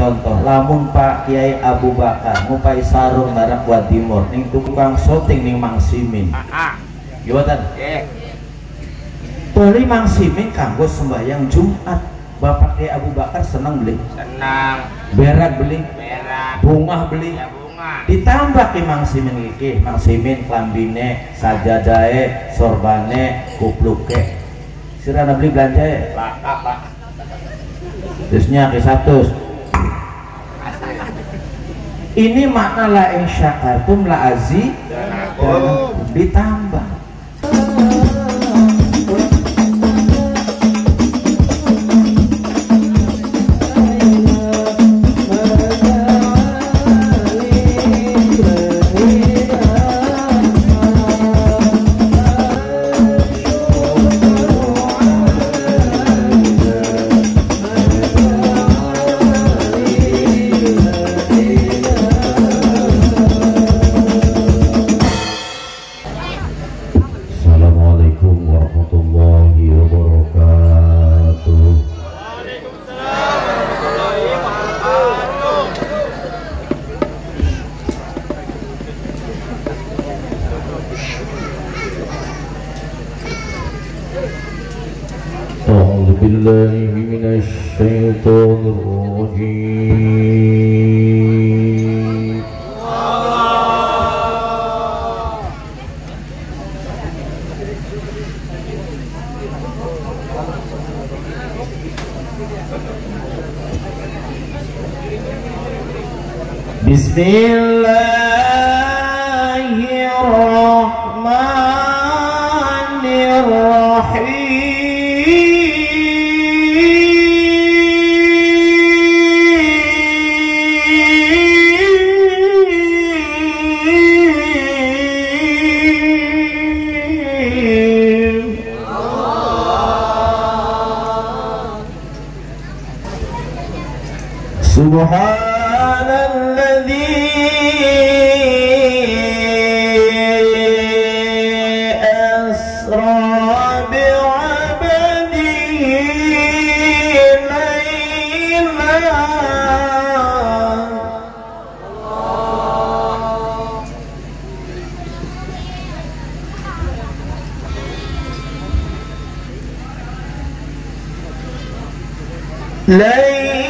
contoh lamun Pak Kiai Abu Bakar ngupai sarung narak wa timur ning tukang syuting ning Mang Simin. Ah, ah. gimana Eh, beli Mang Simin kanggo sembahyang Jumat. Bapak Kiai Abu Bakar seneng beli. Senang, berak beli. Merah, bunga beli. Ya bunga. ditambah ke Mang Simin iki. Mang Simin klambine sajadae sorbane kupluke sirana beli belanja ya Pak, pak, pak. terusnya ke satu ini makna la in syakartum la azi Dan ditambah there لن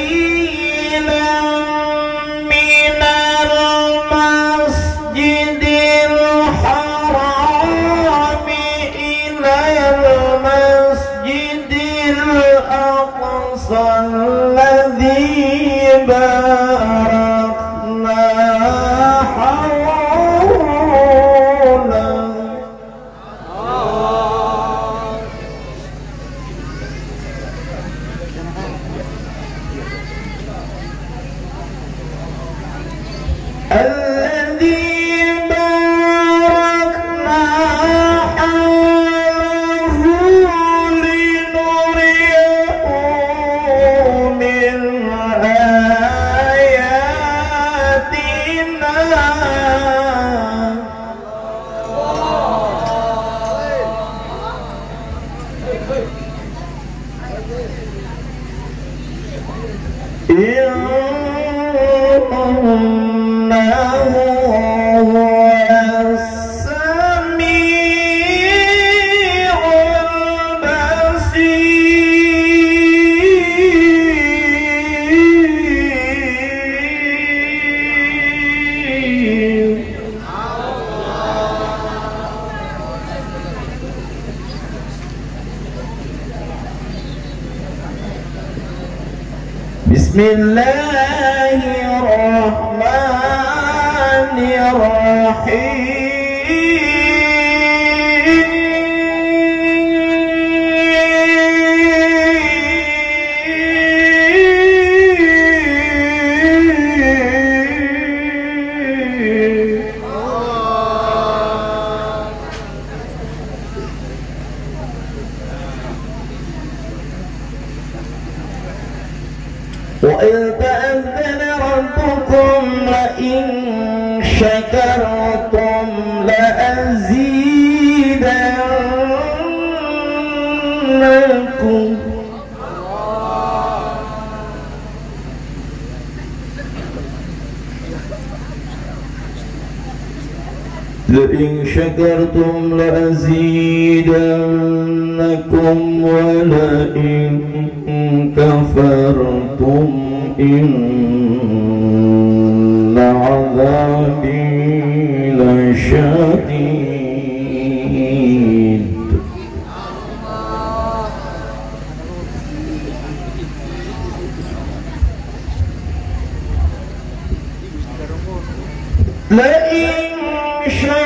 لئن شاء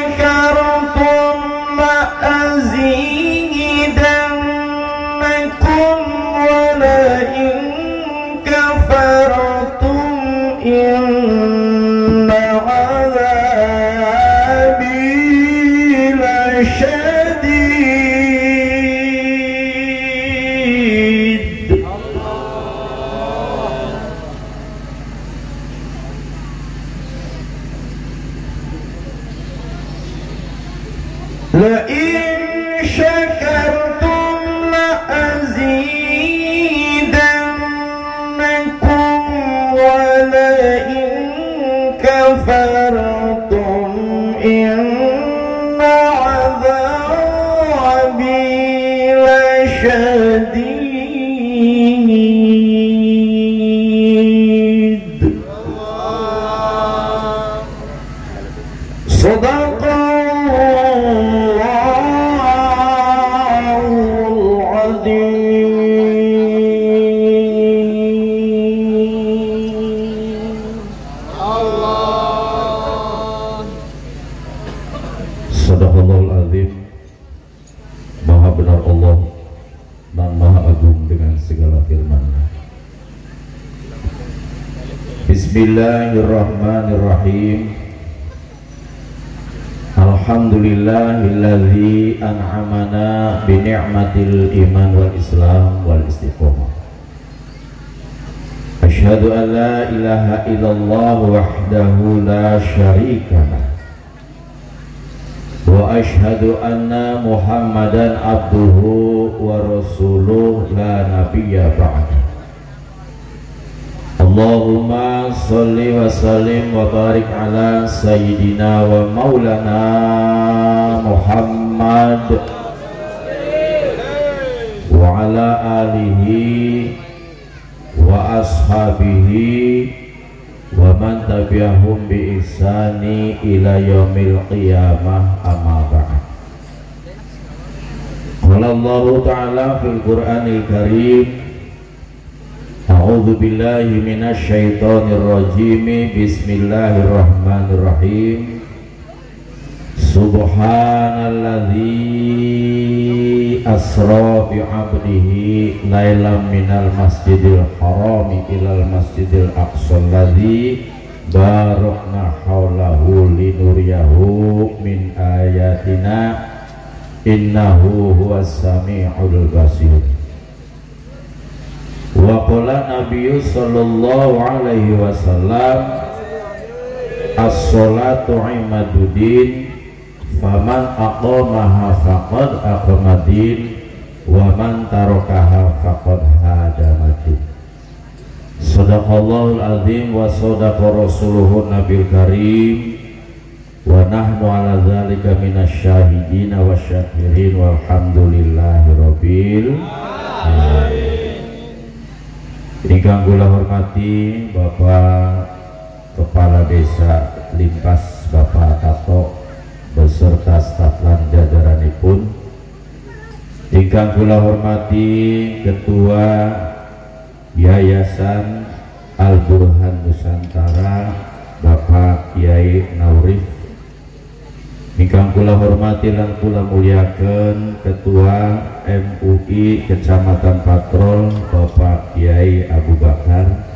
an'amana bi ni'matil iman wal islam wal istiqomah. Asyhadu an la ilaha illallah wahdahu la syarika. Wa asyhadu anna Muhammadan abduhu wa la nabiyya ba'da. Allahumma salli wa sallim wa barik sayyidina wa maulana Muhammad wa ala alihi wa ashabihi wa man tabi'ahum bi ihsani ila yaumil qiyamah amma ba'd. Qala Allah Ta'ala fil Qur'anil Karim A'udzu billahi minasy syaithanir rajim Bismillahirrahmanirrahim Subhanalladzi asra bi 'abdihi lailam minal masjidil haram ilal masjidil aqsa alladzi barakna haulahu linuriyahu min ayatina innahu huwas samiul basir. Wa qala nabiyyu sallallahu alaihi wasallam as-salatu imaduddin faman aqamaha faqad aqamadin wa man tarakaha faqad hadamadin Sadaqallahul azim wa sadaqa rasuluhun nabil karim wa nahnu ala dzalika minasyahidin wa syakirin walhamdulillahi rabbil alamin. Ingkang kula hormati Bapak Kepala Desa Limpas Bapak Tato beserta staf lan jajaranipun. Ingkang kula hormati Ketua Yayasan Al Burhan Nusantara Bapak Kiai Naurif. Ingkang kula hormati lan kula muliakan Ketua MUI Kecamatan Patrol Bapak Kiai Abu Bakar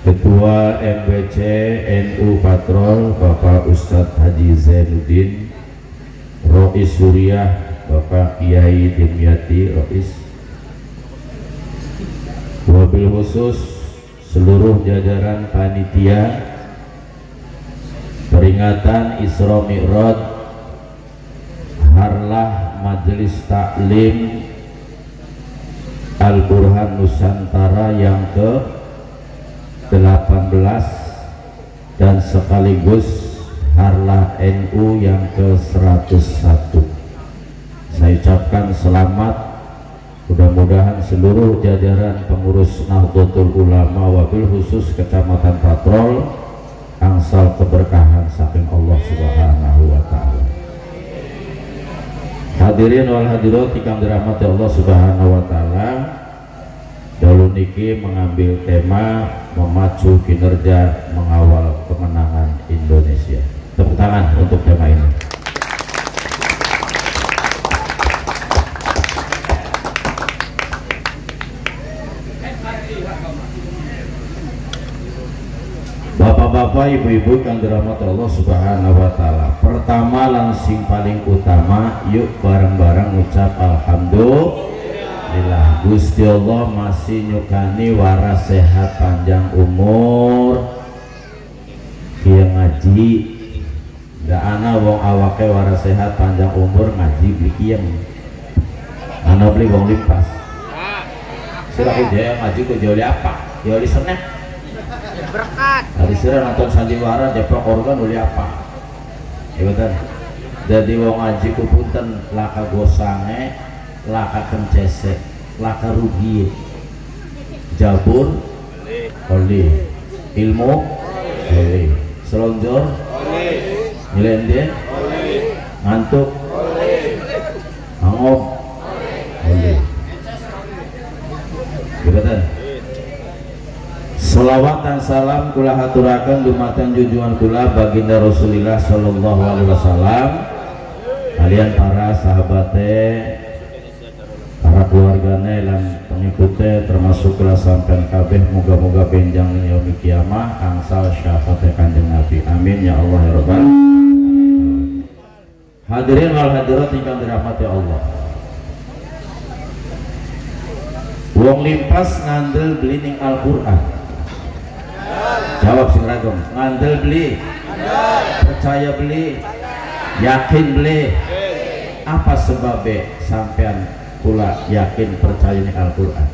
Ketua MBC NU Patrol Bapak Ustadz Haji Zainuddin Rois Suriah Bapak Kiai Dimyati Rois. Wabil khusus seluruh jajaran panitia peringatan Isra Mi'raj Harlah Majelis Taklim Al-Burhan Nusantara yang ke 18 dan sekaligus Harlah NU yang ke-101 saya ucapkan selamat mudah-mudahan seluruh jajaran pengurus Nahdlatul Ulama wabil khusus Kecamatan Patrol angsal keberkahan saking Allah Subhanahu wa taala. Hadirin wal hadirat ikang dirahmati Allah Subhanahu wa taala. Dalu niki mengambil tema memacu kinerja mengawal kemenangan Indonesia. Tepuk tangan untuk tema ini. Bapak-bapak, ibu-ibu yang dirahmati Allah Subhanahu wa taala. Pertama langsing paling utama, yuk bareng-bareng ucap alhamdulillah. Gusti Allah masih nyukani waras sehat panjang umur. Kia ngaji Gak ana wong awake waras sehat panjang umur ngaji beli. Ana beli wong limpas. Sira ujaya ngaji ku joli apa? Joli seneh berkat hari sira nonton sandiwara jeprok organ uli apa ya betul jadi wong ngaji kupunten laka gosange laka kencese laka rugi. Jabur oli ilmu oli selonjor nyelende ngantuk angop oli betul Salawat dan salam kula haturakan dumateng junjungan kula baginda Rasulullah sallallahu alaihi wasallam. Kalian para sahabatnya, para keluarganya dan pengikutnya termasuk kula sampean kabeh. Moga-moga benjang yaumil kiamah angsal syafaat kanjeng Nabi. Amin ya Allah ya rabbal Hadirin wal hadirat ingkang dirahmati Allah. Wong limpas ngandel beli ning Al-Qur'an. Jawab sing ragam ngandel beli. Percaya beli. Yakin beli. Apa sebabnya sampean pula yakin percaya ini Al-Quran.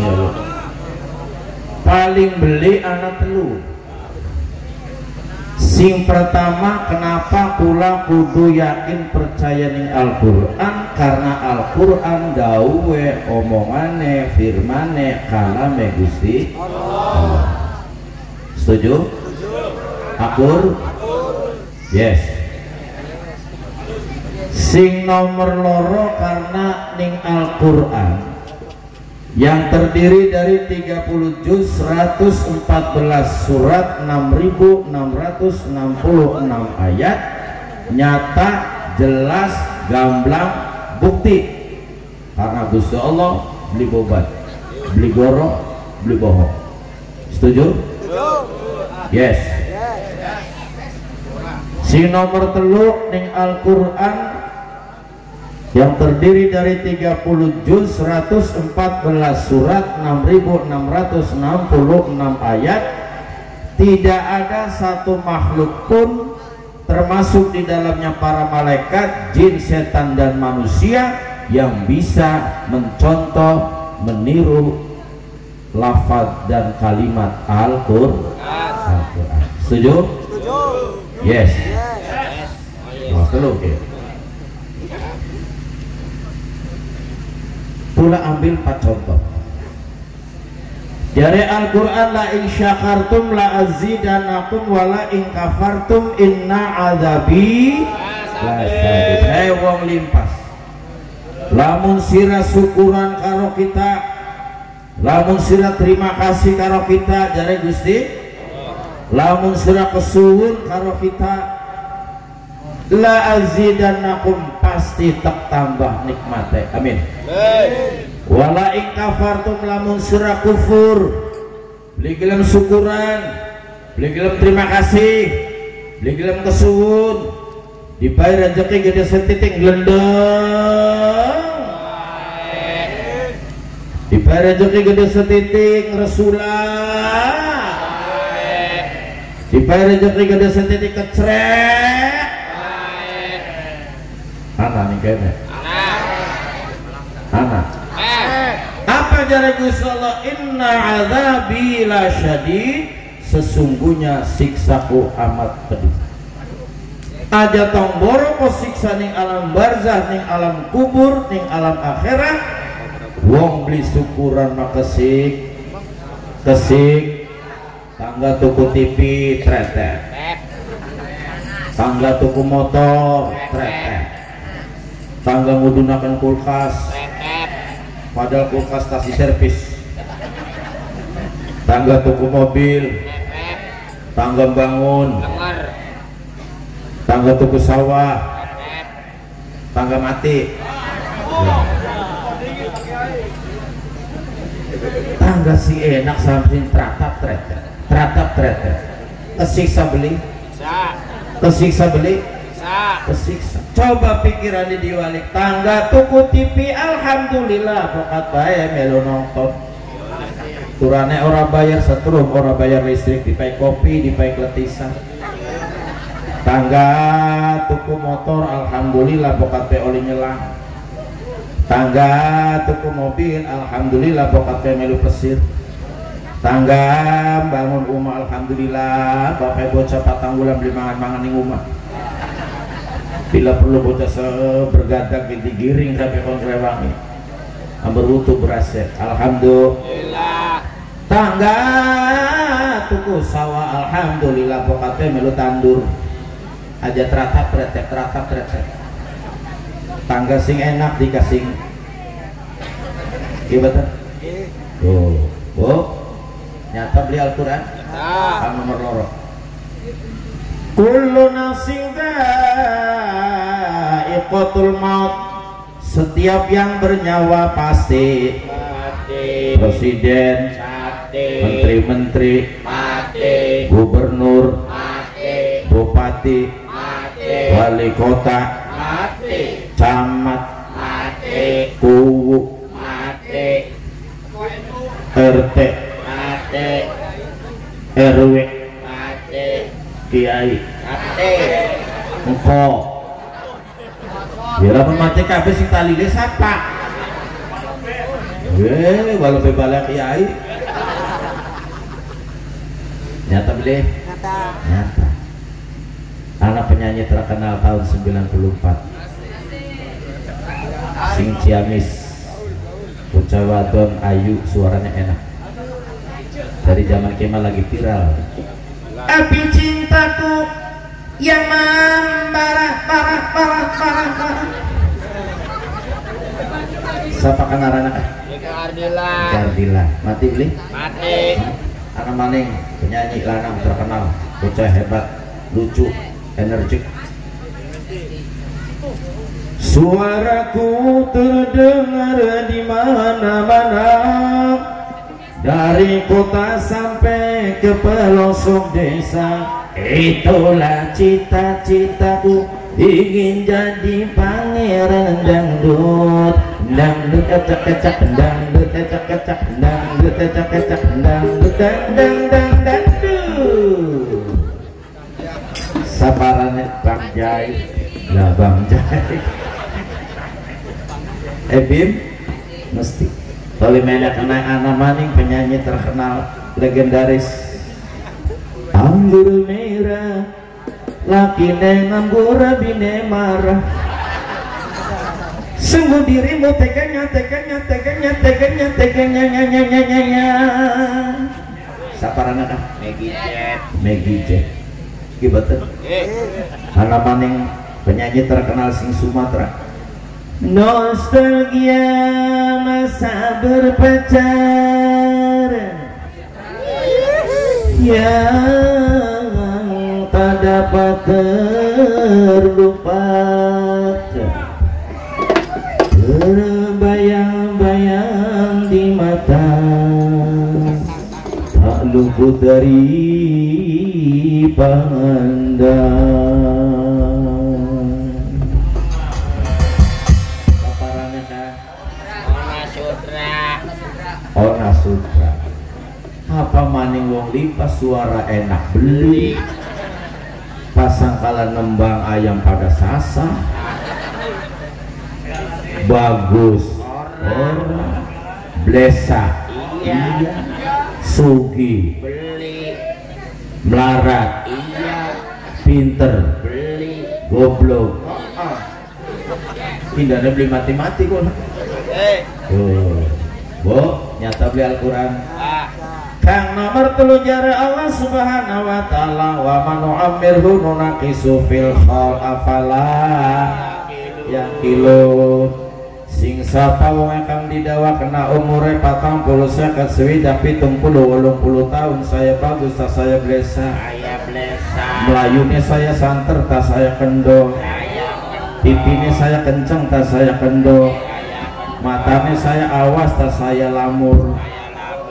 Ayo paling beli anak telur sing pertama kenapa pula kudu yakin percaya ning Al-Quran? Karena Al-Quran dawe omongane firmane kalame Gusti Allah. Setuju? akur? Yes. Sing nomor loro karena ning Al-Quran yang terdiri dari 30 juz 114 surat 6666 ayat nyata jelas gamblang bukti. Karena Gusti Allah beli bobat beli goro beli bohong. Setuju? yes si nomor teluk ning Al-Quran yang terdiri dari 30 juz 114 surat 6666 ayat. Tidak ada satu makhluk pun termasuk di dalamnya para malaikat jin setan dan manusia yang bisa mencontoh meniru lafaz dan kalimat Al-Qur'an. Al setuju? yes yes. okay. pula ambil empat contoh dari Al-Quran la in syakartum la azidanakum wa la in kafartum inna azabi la syadid hei wong limpas lamun sira syukuran karo kita lamun sira terima kasih karo kita jare Gusti lamun sira kesuwun karo kita la azidanakum pasti tak tambah nikmate amin wala ing kafartum lamun sira kufur. Beli gelem syukuran beli gelem terima kasih beli gelem kesuwun dibayar rezeki gede setitik gelendeng dibayar rezeki gede setitik rasulah dibayar rezeki gede setitik kecrek anak nih kayaknya anak apa jare Gusti Allah? Inna azabi la syadid. Sesungguhnya siksaku amat pedih. Aja tong boroko siksa ning alam barzah ning alam kubur ning alam akhirat. Wong beli syukuran maka kesik. Kesik. Tangga tuku TV tretet. Tangga tuku motor tretet tangga ngudunakan kulkas. Padahal kulkas di servis. Tangga tuku mobil. Tangga bangun. Tangga tuku sawah. Tangga mati. Tangga si enak sampai teratap teratap teratap teratap kesiksa beli. Kesiksa beli kesiksa. Coba pikirannya diwalik tangga tuku TV Alhamdulillah pokat bae melu nonton turane orang bayar setrum orang bayar listrik dipakai kopi dipakai letisan tangga tuku motor Alhamdulillah pokat bae oli nyelang. Tangga tuku mobil Alhamdulillah pokat bae melu pesir. Tangga bangun rumah Alhamdulillah bapak bocah patang bulan beli mangan-mangan di rumah bila perlu bocah bergadak di giring sampai kon rewangi. Amber utuh berhasil Alhamdulillah. Tangga tuku sawah. Alhamdulillah pokoknya melu tandur. Aja teratap teretek teratap teretek tangga sing enak dikasih. Iya betul? Oh oh nyata beli Al-Quran? Ah. nomor loro kullu nafsin dha'iqatul maut. Setiap yang bernyawa pasti. Mati presiden. Mati menteri-menteri. Mati gubernur. Mati bupati. Mati wali kota. Mati camat. Mati kuwu. Mati RT mati RW mati kiai engkau Bila mati kabeh sing talile sapa? Eh, walau bebala kiai. Nyata beli? Nyata. Nyata. Anak penyanyi terkenal tahun 94. Sing Ciamis. Bocah wadon ayu suaranya enak. Dari zaman Kemal lagi viral. Api cintaku yang membara parah parah parah parah. Siapa kan anak? Ardila. Gardila mati beli Mati. anak maning penyanyi lanang terkenal bocah hebat lucu energik. Suaraku terdengar di mana-mana. Dari kota sampai ke pelosok desa Itulah cita-citaku ingin jadi pangeran dangdut. Dangdut kecak kecak dangdut kecak kecak dangdut kecak kecak dangdut dang dang dang dangdut. Sabarannya Bang Jai. Lah Bang Jai. Eh Bim mesti. Kalau menak anak anak maning penyanyi terkenal legendaris anggur merah laki nganggur bine marah. Sungguh dirimu teganya teganya teganya teganya teganya nya nya nya nya nya. Saparana dah Maggie Jet. Maggie Jet. Gimana anak maning penyanyi terkenal sing Sumatera nostalgia masa berpacaran yang tak dapat terlupakan terbayang-bayang di mata tak luput dari pandang paparannya kah? Ona Sutra. Ona Sutra apa maning wong lipas suara enak beli pasang kala nembang ayam pada sasa bagus orang blesa Iya. sugi Beli. melarat Iya. pinter Beli. goblok tidak ada beli mati-mati kok Eh. Tuh. Bu, nyata beli Al-Quran. Kang nomor telu jare Allah subhanahu wa ta'ala Wa manu amirhu nunakisu fil khol afala Yang kilo Sing sapa wong kang didawa kena umure patang puluh seket swidak pitung puluh wolong puluh tahun saya bagus tak saya blesa. Saya blesa. Melayunya saya santer tak saya kendo. Pipinya saya kenceng tak saya kendo. Matanya saya awas tak saya lamur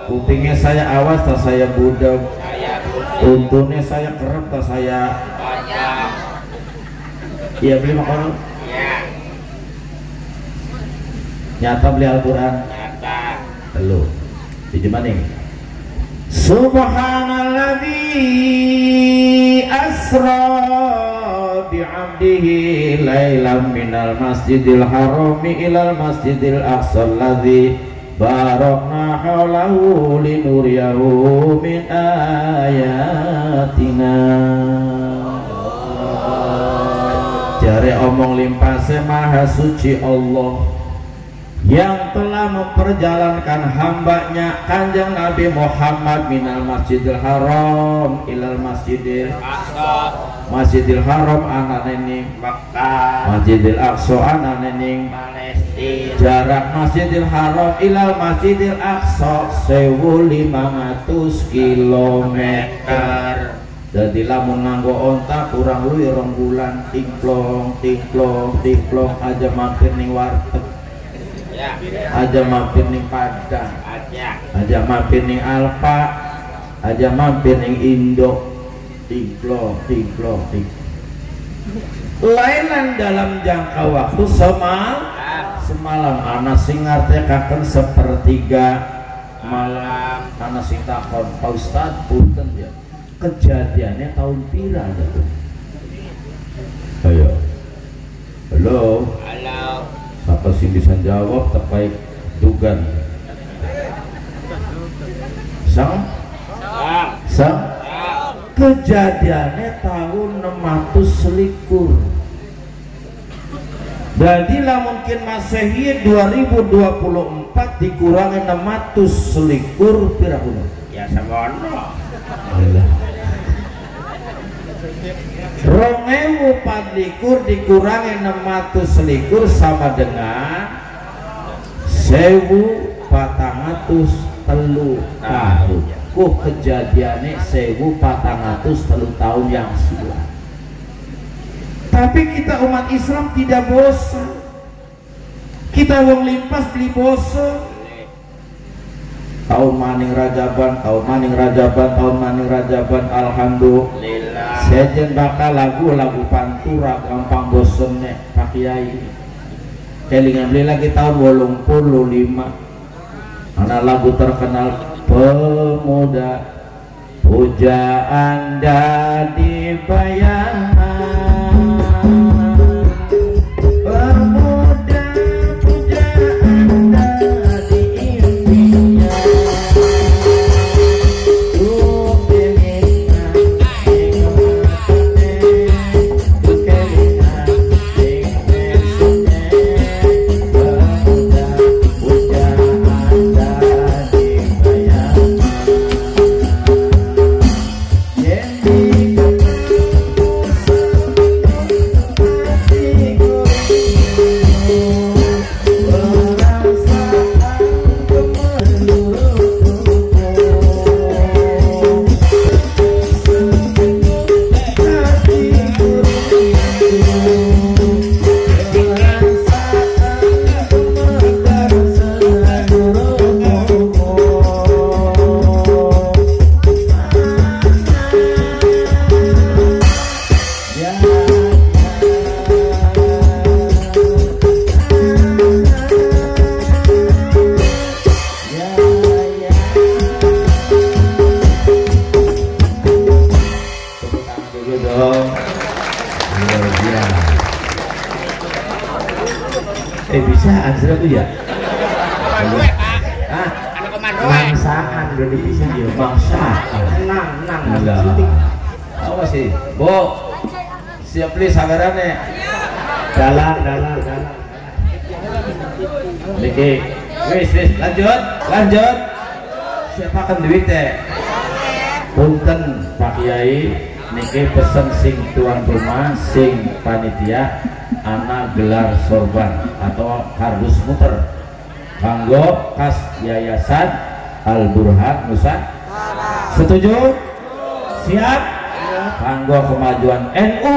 Kupingnya saya awas tak saya budak Saya Untunnya saya kerep tak saya. Iya beli makanan Ya. Nyata beli Al-Quran Nyata. Di ini? Subhanalladzi asra bi'abdihi lailam minal masjidil harami ilal masjidil aqsa alladzi haulahu linuriyahu min ayatina. Jare omong limpase maha suci Allah yang telah memperjalankan hambanya kanjeng Nabi Muhammad minal masjidil haram ilal masjidil Aqsa. masjidil haram anak nening masjidil aqsa anak nening jarak masjidil haram ilal masjidil aqsa 1500 kilometer jadi lamun nganggo onta kurang luwih rong bulan timplong timplong timplong aja mampir ning warteg. Aja mampir ning Padang. Aja. aja mampir ning Alfa aja mampir ning Indo timplo timplo timplo lainan dalam jangka waktu semal Ah. semalam. Anak sing ngartekaken sepertiga malam. Anak sing takon Pak Ustad punten ya? Kejadiannya tahun pira? Ya ayo. Halo. Halo. Siapa sih bisa jawab terkait dugan sang? Sang. kejadiannya tahun 600 selikur. Jadi lah mungkin masehi 2024 dikurangi 600 selikur pira kuno Ya semono. Rongewu likur dikurangi 600 selikur sama dengan sewu patangatus telu tahun. Kuh kejadiannya sewu patangatus telu tahun yang silam tapi kita umat Islam tidak bosan. Kita wong limpas beli bosan tahun maning rajaban tahun maning rajaban tahun maning rajaban alhamdulillah. Sejen bakal lagu lagu pantura gampang bosennya Pak Kiai. Kelingan beli lagi tahun wolong puluh lima. Mana lagu terkenal pemuda pujaan di bayangan. Bisa Azra tuh ya? Ah, mangsaan udah dipisah Iya, mangsa. nang nang Enggak. Apa sih? Bu, siap beli sagarannya. dalam dalam dalam Niki, wis wis lanjut, lanjut. Siapakan duit teh? Punten Pak Kiai, niki pesen sing tuan rumah, sing panitia, anak gelar sorban atau kardus muter. Kanggo kas yayasan Al Burhan Nusa. Setuju? Siap? Kanggo kemajuan NU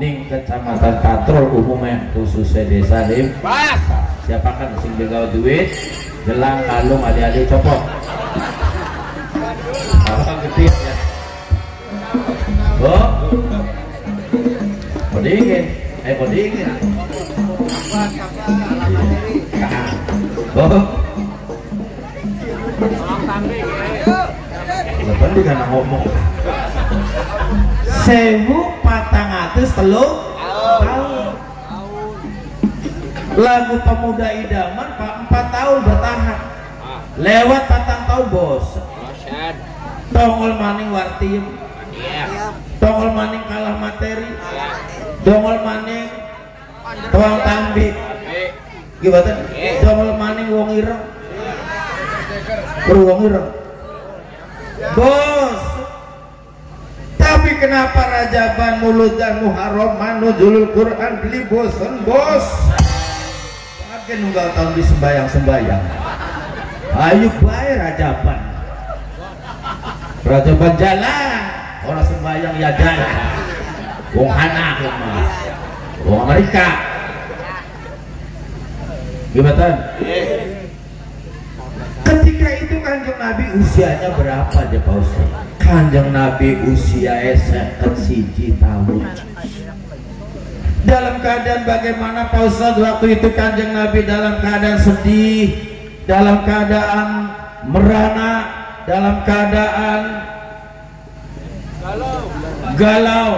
ning kecamatan Patrol umumnya khususnya desa Pas. siapa kan sing jaga duit gelang kalung adik-adik copot apa gede ya oh eh kodingin oh. Lepas dia kan ngomong sewu patang atus teluk tahun. Lagu pemuda idaman pak empat tahun bertahan. Lewat patang tahun bos. Tongol maning wartiem. Iya. tongol maning kalah materi Tongol maning tuang tambi. Tapi. gimana tongol maning wong ireng. Wong ireng. Bos tapi kenapa rajaban mulut dan muharram manuzulul Quran beli bosen bos? Pakai nunggal tahun di sembayang sembayang ayo baik rajaban rajaban jalan. Orang sembayang ya jalan wong anak mah wong Amerika. Gimana? Ketika itu kanjeng Nabi usianya berapa aja Pak Ustaz? kanjeng Nabi usia seket siji tahun. Dalam keadaan bagaimana Pak Ustaz waktu itu kanjeng Nabi dalam keadaan sedih dalam keadaan merana dalam keadaan galau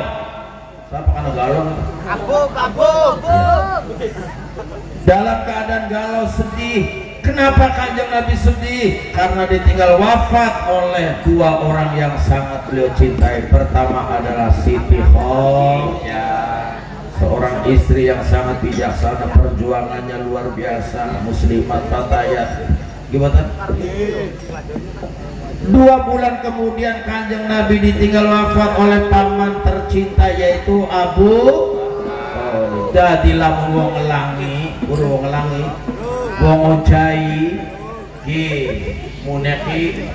siapa kan galau? Dalam keadaan galau sedih. Kenapa kanjeng Nabi sedih? Karena ditinggal wafat oleh dua orang yang sangat beliau cintai. Pertama adalah Siti Khadijah seorang istri yang sangat bijaksana perjuangannya luar biasa muslimat fatayat gimana dua bulan kemudian kanjeng Nabi ditinggal wafat oleh paman tercinta yaitu Abu. Dadilah wong ngelangi, buru wong ngelangi, wong oncai, ki muneki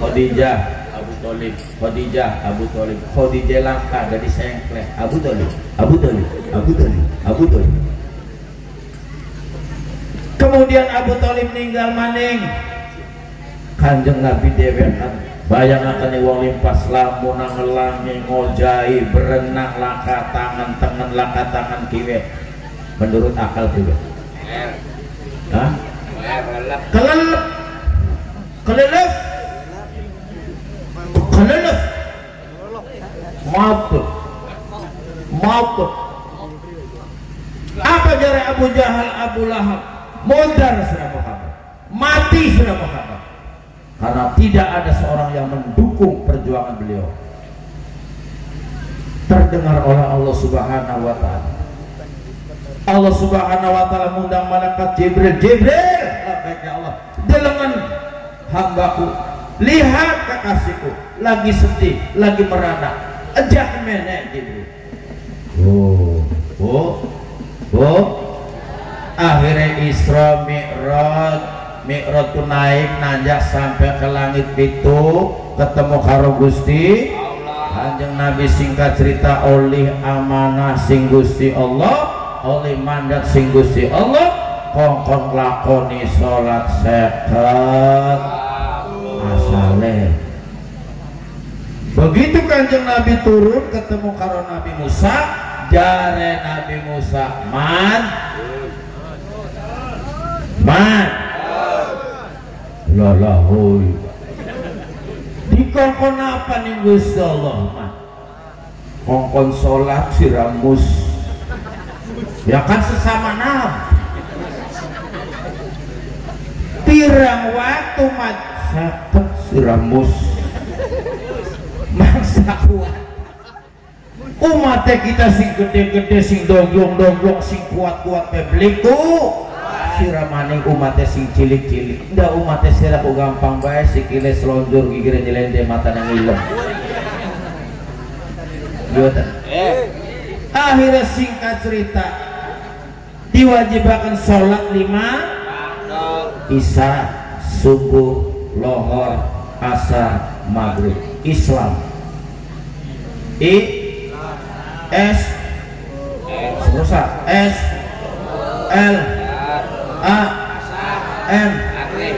Khadijah Abu Thalib, Khadijah Abu Thalib, Khadijah langka dari sengklek Abu Thalib, Abu Thalib, Abu Thalib, Abu Thalib. Kemudian Abu Thalib meninggal maning. Kanjeng Nabi dewekan bayangakan wong limpas lamun ngelangi ngojai berenang langkah tangan tangan langkah tangan kiwe menurut akal Ler. Hah? Kelelep. Kelelep. Kelelep. Maupun maupun apa jarak Abu Jahal Abu Lahab? Modar sudah Muhammad. Mati sudah Muhammad karena tidak ada seorang yang mendukung perjuangan beliau. Terdengar oleh Allah Subhanahu wa taala. Allah Subhanahu wa taala mengundang malaikat Jibril. Jibril labbaiknya Allah delengan hambaku lihat kekasihku lagi sedih lagi merana ejak menek Jibril. Oh oh oh. Akhirnya Isra Mi'raj Mi'raj itu naik nanjak sampai ke langit itu ketemu karo Gusti. Kanjeng Nabi singkat cerita oleh amanah sing Gusti Allah oleh mandat sing Gusti Allah kongkong lakoni sholat seket asale. Begitu kanjeng Nabi turun ketemu karo Nabi Musa jare Nabi Musa man. Man lalahui dikongkon apa nih Gusti Allah man kongkon sholat siramus ya kan sesama nabi pirang waktu mat sakit siramus mangsa kuat. Umat kita sing gede-gede sing doglong-doglong sing kuat-kuat pebliku siramaning umatnya sing cilik-cilik. Ndak umatnya sirah ku gampang bae sikile selonjor gigire nyelende mata nang ilem. Iya Eh. akhirnya singkat cerita diwajibkan sholat lima. Isya, subuh, lohor, asar, maghrib. Islam. I S S L A Akhir.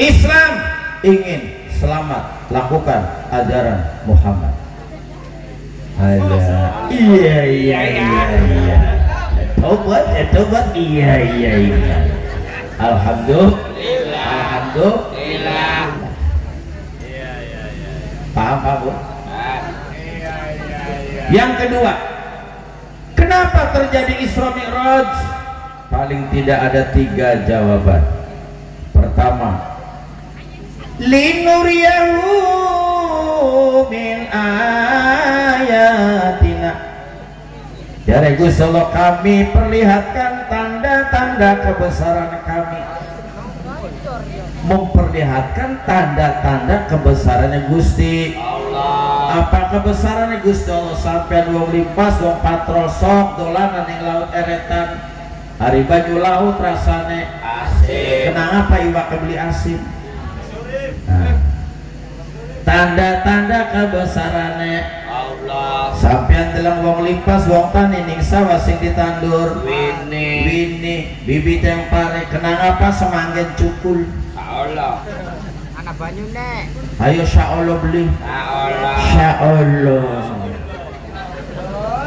Islam ingin selamat lakukan ajaran Muhammad Ada iya iya iya iya tobat ya tobat iya iya iya Alhamdulillah Alhamdulillah Lila. paham paham Bu? Yang kedua kenapa terjadi Isra Mi'raj paling tidak ada tiga jawaban. Pertama linuriyahu min ayatina. Dari Gusti Allah kami perlihatkan tanda-tanda kebesaran kami. Memperlihatkan tanda-tanda kebesarannya Gusti. Allah. apa kebesarannya Gusti Allah? Sampai wong limpas wong patrol sok dolanan ning laut eretan hari banyu laut rasane Asik. kenapa iwak beli asin Nah, tanda-tanda kebesarannya Allah. sampean dalam wong limpas wong tani ning sawah sing ditandur Wini. Wini, bibit yang pare, kenang apa semanggen cukul. Allah. anak banyu nek Ayo sya Allah beli. Allah. Sya Allah.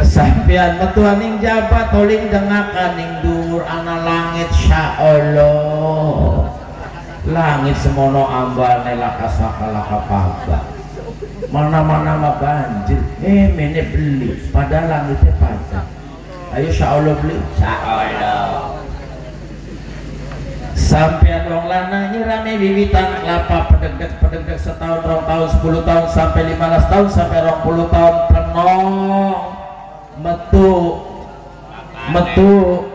Sampian metuan ning jabat toling dengakan ning dur ana langit sya Allah. Langit semono ambane lakasaka lakapaba. Mana-mana mah banjir. Eh mene beli. Padahal langitnya pajak. Ayo sya Allah beli. Sya Allah. sampean wong lanang nyirame wiwitan kelapa pedegdeg pedegdeg setahun rong tahun sepuluh tahun sampai lima belas tahun sampai rong puluh tahun penong metu metu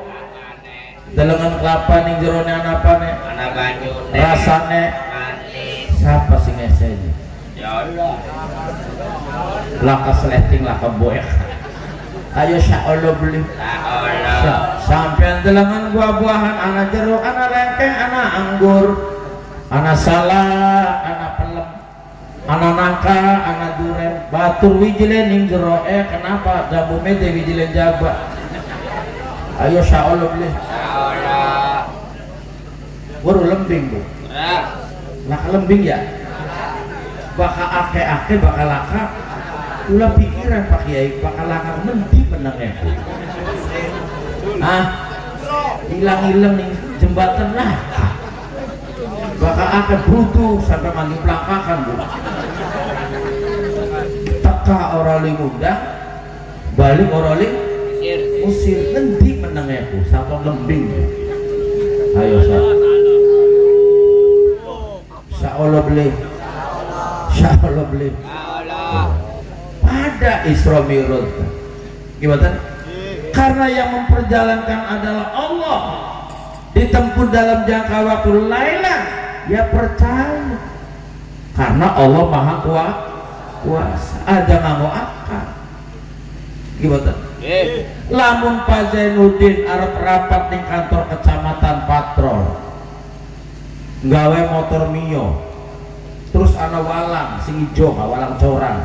delengan kelapa ning jerone anapane Anak banyu. rasane Manis. siapa sing ngesenya Ya Allah. laka seleting laka boek ayo sya Allah beli Ya Allah. sampean delengan buah-buahan anak jeruk anak lengkeng anak anggur anak salah anak pelem anak nangka anak duren batur wijilen ning jero eh kenapa jambu mete wijilen jaba ayo sya Allah beli. Baru lembing bu. Ah. laka lembing ya? Bakal ake-ake bakal laka ulah pikiran pak kiai. Bakal laka mendi menang aku ah hilang-hilang nih jembatan lah. Bakal ake butuh sampai mandi pelakakan bu. Teka orang limunda balik orang usir. nanti menang aku satu lembing bu. Ayo sa sa Allah beli. Sa Allah beli. Allah. pada Isra Mi'raj. Gimana? Karena yang memperjalankan adalah Allah. Ditempuh dalam jangka waktu lailan. Ya percaya. Karena Allah maha kuat kuasa. Ada mau akal gimana? Eh. lamun Pak Zainuddin Arab rapat di kantor kecamatan Patrol nggawe motor Mio. Terus ana walang sing ijo walang corang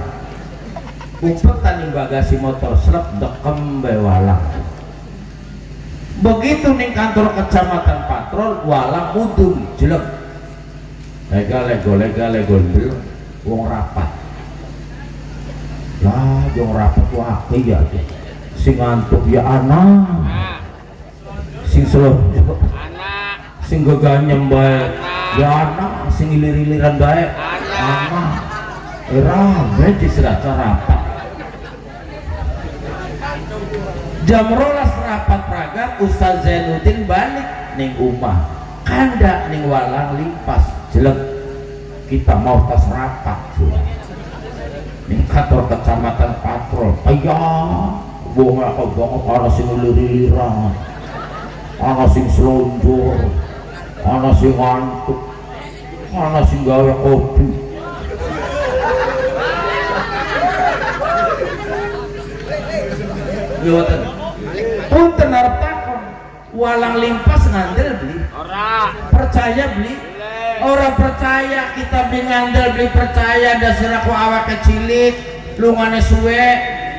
umpetan ning bagasi motor serep dekem bae walang. Begitu ning kantor kecamatan Patrol walang mudun jelek. Lega lego lega lego belum wong rapat. Lah wong rapat wah ya sing ngantuk ya anak Ah. sing slow. Sing geganyem bae ya anak sing ilir-iliran bae anak. Rame di serata rapat. Jam rolas rapat pragat Ustaz Zainuddin balik ning umah kanda ning walang limpas jelek. Kita mau tas rapat sudah ning kantor kecamatan patrol. Ayah bunga kok ana sing liriliran ana sing selonjor ana sing ngantuk ana sing gawe kopi Yoten. Punten arep takon. Walang limpas ngandel beli. Ora. Percaya beli. Orang percaya kita beli ngandel beli percaya dasar aku awak kecilik lungane suwe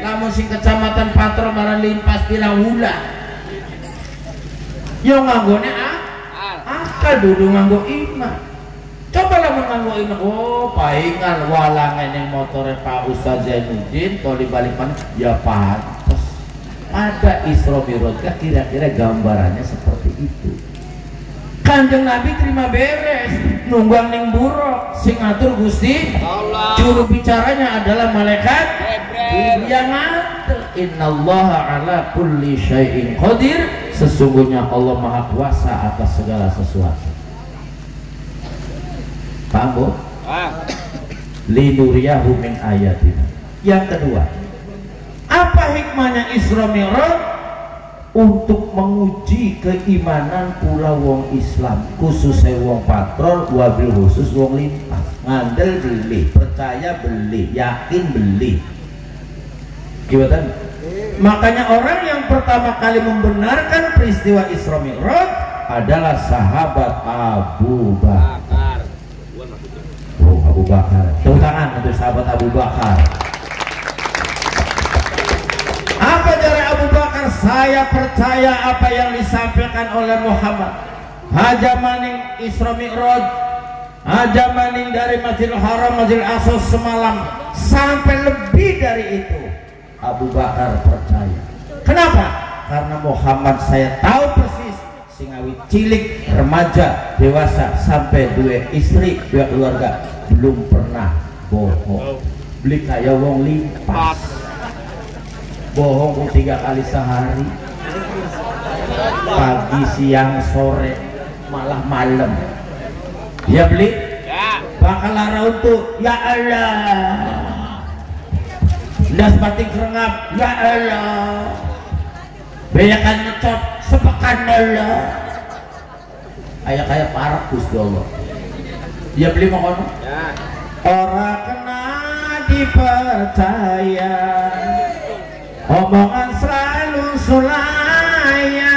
lamun sing kecamatan Patro marah limpas bilang hula yo nganggone ah. Akal dulu nganggo iman coba lah nganggo iman oh paingan walang ini motornya Pak Ustaz Zainuddin kalau dibalik mana? Ya pantas ada Isra Mi'raj. Kira-kira gambarannya seperti itu. Kanjeng Nabi terima beres. Nunggang ning buruk sing Gusti. Allah. juru bicaranya adalah malaikat. Yang ngatur. Innallaha ala kulli syai'in qadir sesungguhnya Allah maha kuasa atas segala sesuatu. Paham Bu? Ah. linuriyahu min ayatina. Yang kedua apa hikmahnya Isra Mi'raj? Untuk menguji keimanan pula wong Islam khususnya wong patrol wabil khusus wong limpas ngandel beli percaya beli yakin beli. Gimana makanya orang yang pertama kali membenarkan peristiwa Isra Mi'raj adalah sahabat Abu Bakar. Oh, Abu Bakar. Tepuk tangan untuk sahabat Abu Bakar. Apa cara Abu Bakar? Saya percaya apa yang disampaikan oleh Muhammad. Haja maning Isra Mi'raj. Haja maning dari Masjidil Haram, Masjidil Aqsa semalam sampai lebih dari itu. Abu Bakar percaya. Kenapa? Karena Muhammad saya tahu persis singawi cilik, remaja, dewasa sampai dua istri, dua keluarga belum pernah bohong. Beli kayak wong limpas. Bohong tiga kali sehari. Pagi, siang, sore, malah malam. Ya beli Ya. bakal lara untuk ya Allah. Das batik kerengap ya Allah. Banyakan ngecot sepekan Allah. Ayah kayak parah Gusti Allah. Ya beli mau kono. Ya. Orang kena dipercaya Omongan selalu sulaya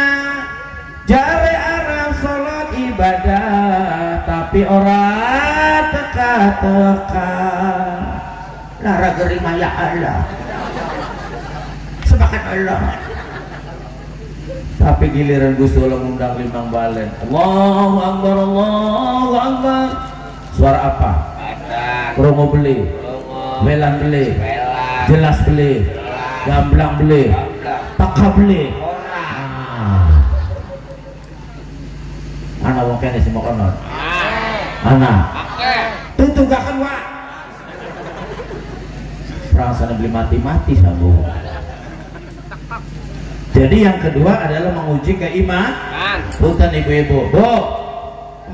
Jare arah sholat ibadah Tapi orang teka-teka Lara gerima ya Allah Allah. Tapi giliran Gusti Allah ngundang limang balen. Allahu Akbar Allahu Akbar. Suara apa? Promo beli. Promo. Welan beli. Jelas beli. Gamblang beli. Taka beli. Ah. anak wong kene semua kono. Ah. anak. Oke. tutugakan wa perasaan beli mati-mati sambung jadi yang kedua adalah menguji keimanan Kan. Punten ibu-ibu. Bu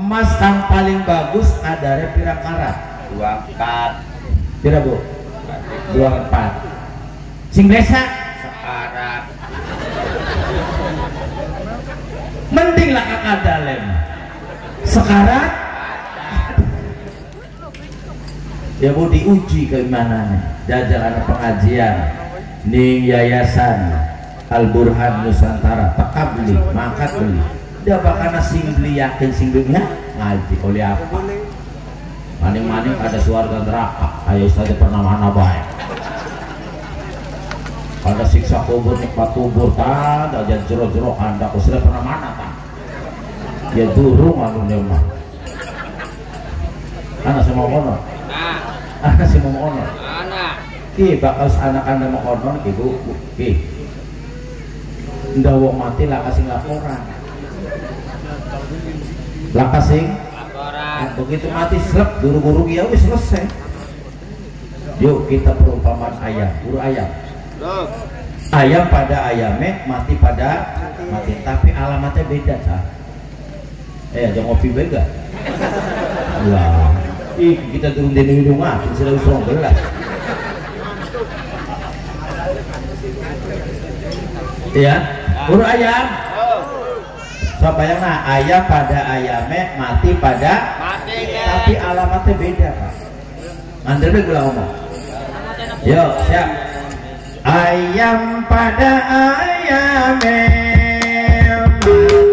emas yang paling bagus ada pira karat. Dua empat. pira bu? Dua empat. Sing desa? Sekarang. mending lah kakak dalem. Sekarang ya bu diuji keimanannya. Jajal anak pengajian. Ning yayasan Al Burhan Nusantara beli mangkat beli. Dia bakal sing beli yakin sing beli ngaji oleh apa? Maning-maning ada suarga neraka. Ayo saja pernah mana baik ada siksa kubur nikmat kubur tak ada jero-jero anda. Kau sudah pernah mana tak? Ya durung anu mah anak semua kono Anak semua kono Anak. ki bakal anak anda mau kono ki bu ki. Ndak wong mati lah kasih laporan. Lah kasih. Laporan. Nah, begitu mati selep guru-guru ya wis selesai. Yuk kita perumpamaan ayam. Guru ayam. Ayam pada ayamnya mati pada mati. Tapi alamatnya beda cah eh aja ngopi bega lah ih kita turun di hidung ah sudah usung belas iya urut ayam. So bayang nah ayam pada ayamnya mati pada Mati tapi alamatnya beda pak. Andri gue ngomong yuk siap. Ayam pada ayamnya mati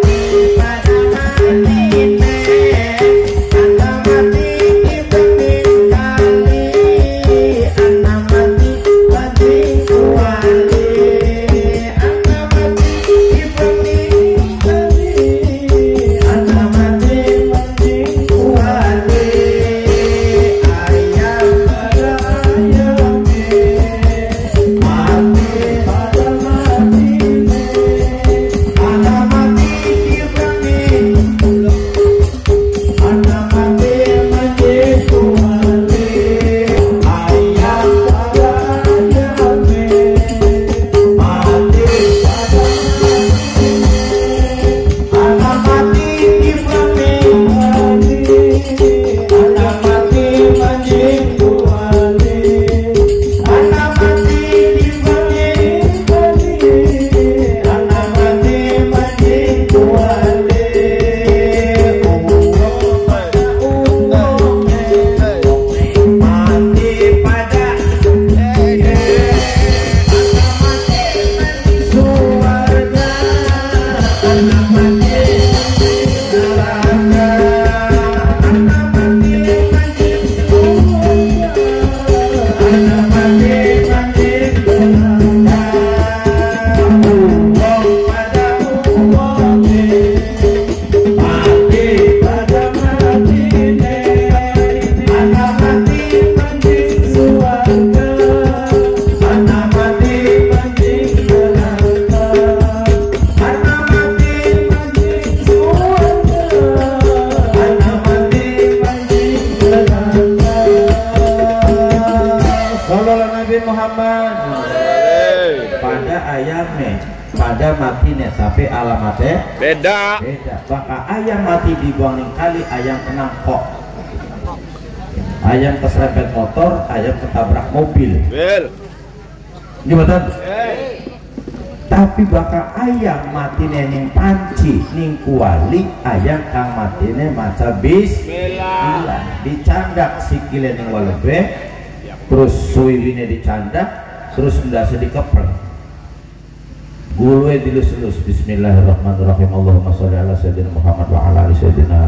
dibuang ning kali ayam kena kok ayam keserempet motor ayam ketabrak mobil. Gimana tapi bakal ayam mati ning panci ning kuali ayam kang mati maca bis. Bismillah. dicandak sikile ning walebe terus suwirine dicandak terus ndase dikepel gulwe dilus-lus. Bismillahirrahmanirrahim. Allahumma sholli ala sayyidina Muhammad wa ala ali sayyidina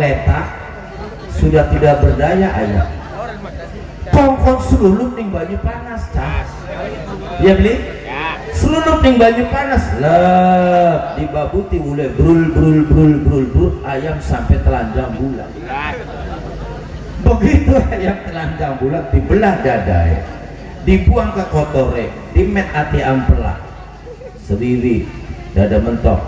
kopok kopok geletak sudah tidak berdaya ayam kongkong selulup ning banyu panas cas dia beli? Ya. selulup ning banyu panas. Lep dibabuti mulai brul brul brul brul brul ayam sampai telanjang bulan Ya. begitu ayam telanjang bulan dibelah dada ya. Dibuang ke kotore dimet ati ampela. Sendiri dada mentok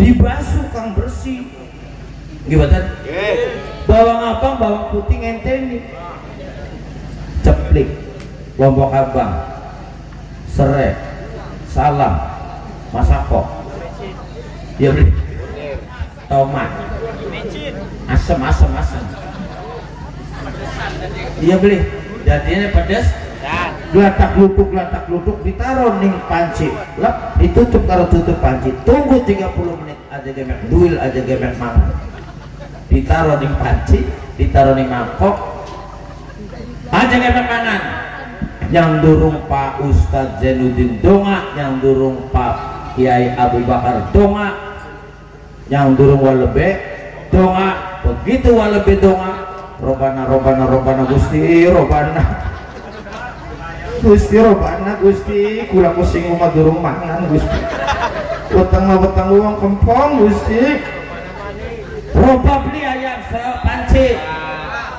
dibasuh kang bersih. Gimana bawang abang bawang putih ngenteni. Ceplik. Lombok abang. Serai salam masako ya beli tomat. Asem asem asem. Iya beli jadinya pedas Ya. Gelatak lutuk gelatak lutuk ditaruh ning panci. Lep ditutup karo tutup panci. Tunggu 30 menit aja gemek duil aja gemek mangan ditaruh ning panci ditaruh ning mangkok. Aja gemek mangan yang durung Pak Ustadz Zainuddin donga yang durung Pak Kiai Abu Bakar donga yang durung walebe donga. Begitu walebe donga robana robana robana gusti robana Gusti robana Gusti. Kula pusing rumah durung mangan Gusti. Utang mah utang uang kempong Gusti. Roba beli ayam panci.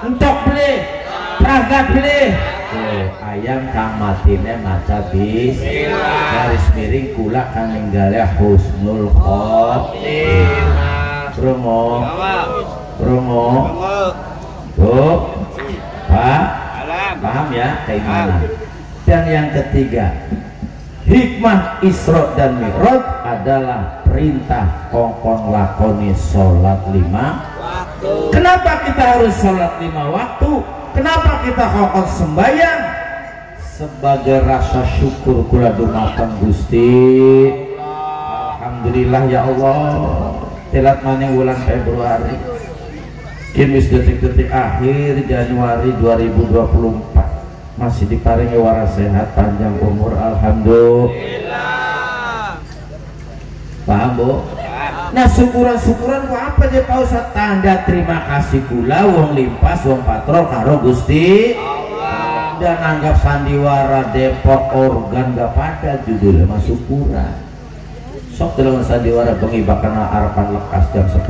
Untuk beli. Perangkat beli. Oh, ayam kang matine maca bis garis miring kula kang ninggalnya husnul khotimah. Romo Romo Bu. Pak. Paham ya kayak mana dan yang ketiga hikmah Isra dan Mi'raj adalah perintah kongkong lakoni sholat lima kenapa kita harus sholat lima waktu? Kenapa kita kongkong sembahyang? Sebagai rasa syukur kula dumateng Gusti. Alhamdulillah ya Allah. Telat maning bulan Februari. Kini detik-detik akhir Januari 2024 masih diparingi waras sehat panjang umur Alhamdulillah. Paham bu? nah syukuran-syukuran ku apa aja Pak Ustaz tanda terima kasih kula wong limpas wong patrol karo Gusti dan anggap sandiwara Depok organ gak pada judulnya mah syukuran. Sok dalam sandiwara bengi bakal harapan lekas jam 10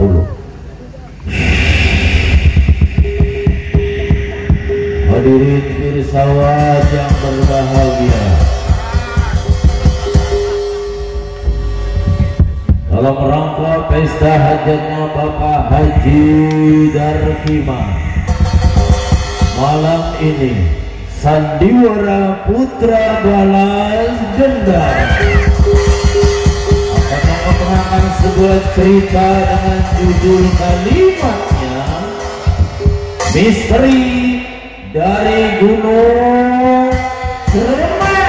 Hadirin bersawat yang berbahagia. Dalam rangka pesta hajatnya Bapak Haji Darkima. Malam ini Sandiwara Putra Balas Gendar akan mengenangkan sebuah cerita dengan judul kalimatnya Misteri dari Gunung Seremai.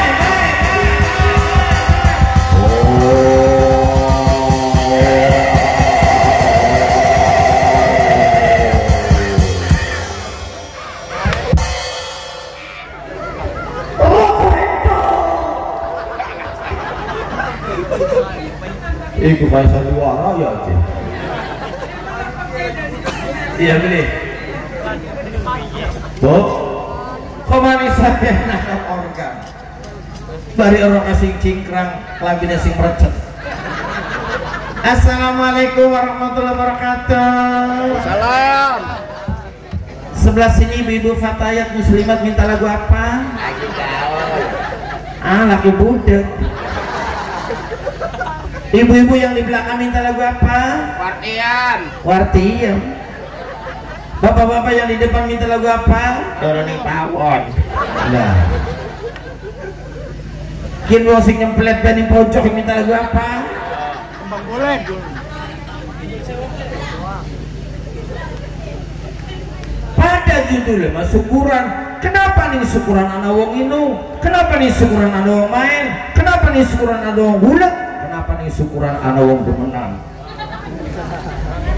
Iku kayak sandiwara ya aja. Iya beli. Bu, kok manisannya nanam organ? Bari orang kasing cingkrang, kelambinnya sing merecet. Assalamualaikum warahmatullahi wabarakatuh. Salam. Sebelah sini ibu-ibu fatayat muslimat minta lagu apa? Ah, lagu budek. Ibu-ibu yang di belakang minta lagu apa? Partian. Wartiem. Bapak-bapak yang di depan minta lagu apa? Doroni pawon. Nah. Kin sing nyemplet ben ning pojok minta lagu apa? Kembang boleh. Pada judulnya mah syukuran. Kenapa nih syukuran anak wong inu? Kenapa nih syukuran anak wong main? Kenapa nih syukuran anak wong bulat? Kenapa nih syukuran anak wong demenan?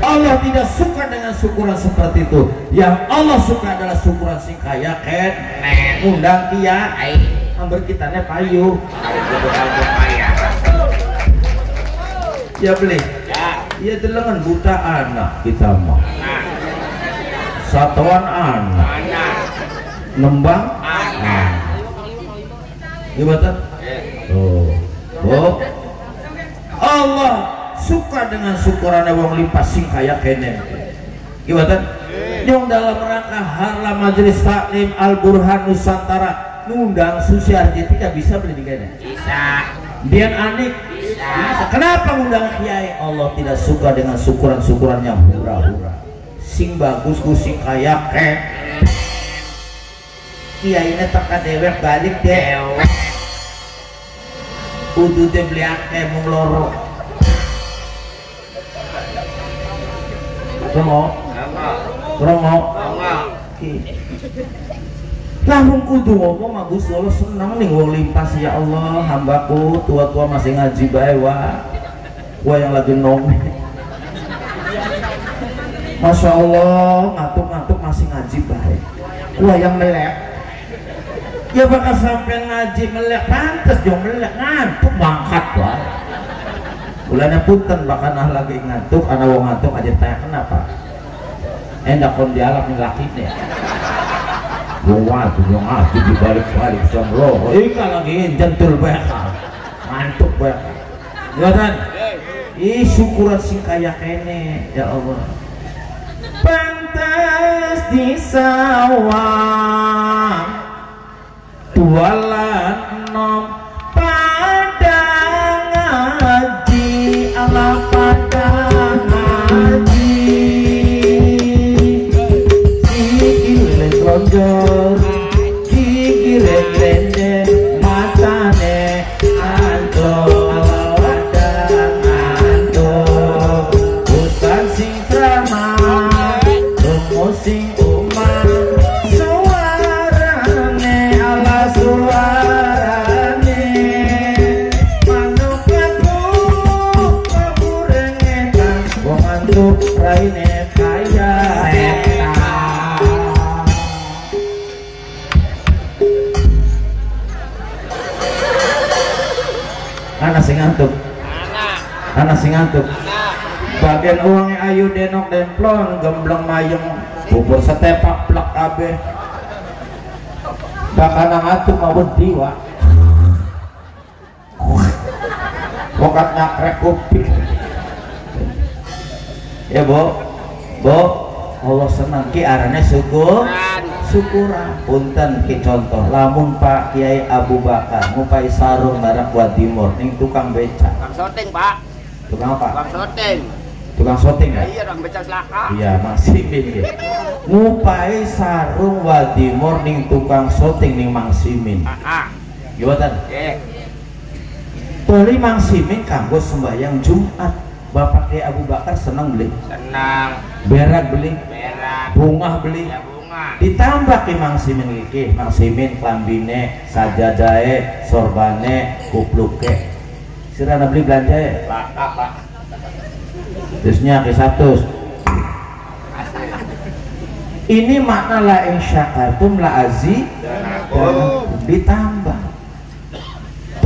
Allah tidak suka dengan syukuran seperti itu. Yang Allah suka adalah syukuran sing kaya ken, undang kia, amber kitanya payu. Ya beli. Ya. Ya delengan buta anak kita mah. Satuan anak, nembang Anak. Gimana? Eh, Oh, oh. Allah suka dengan syukuran wong limpah sing kaya kene. Gimana? Yang dalam rangka harla majelis taklim Al Burhan Nusantara ngundang Susiarji tidak bisa beli di kene. Bisa. Dian Anik bisa. Kenapa ngundang kiai? Allah tidak suka dengan syukuran-syukuran yang hura-hura. Sing bagus ku sing kaya ke. Kiai ini teka dewek balik deh. Kudu teh beli ake mung loro. Romo. Sama. Lamun kudu ngomong mah Gusti Allah senang nih limpas ya Allah hambaku tua-tua masih ngaji bae wa. Wa yang lagi nong. Masya Allah ngantuk-ngantuk masih ngaji bae. Wa yang melek. Ya bakal sampai ngaji melek pantas dong melek ngantuk bangkat wa. Bulannya punten bahkan ah lagi ngantuk, anak wong ngantuk aja tanya kenapa? Endak kon dialog nih laki nih. Gua tuh yang ngaji di balik-balik roh. Ika lagi jentul beka. Mantuk beka. Ya kan? Ih syukuran kaya kene ya Allah. Pantas di sawah tualan nom anak. Bagian uangnya ayu denok demplon, gembleng mayem, bubur setepak plak kabeh. Bahkan ngantuk mau wedi wa. Wokat nyakrek kuping. Ya, Bo. Bo, Allah senang ki arane syukur. Syukuran punten ki contoh lamun Pak Kiai Abu Bakar ngupai sarung barang buat timur ning tukang beca. Bang syuting, Pak. Tukang apa? Bang syuting. Tukang syuting ya? Ya iya, orang becak selaka. Iya masih Simin ya. Ngupai sarung wadimor ning tukang syuting ning Mang Simin. Ah. Gimana? Eh, Beli Mang Simin kanggo sembahyang Jumat. Bapak Kiai Abu Bakar seneng beli, tenang, berak beli, merah, bunga beli. ya bunga. Ditambah ke Mang Simin iki, Mang Simin klambine, sajadae, sorbane, kupluke. Sirana beli belanja ya? Terusnya ke satu. Ini makna la in syakartum la azi ditambah.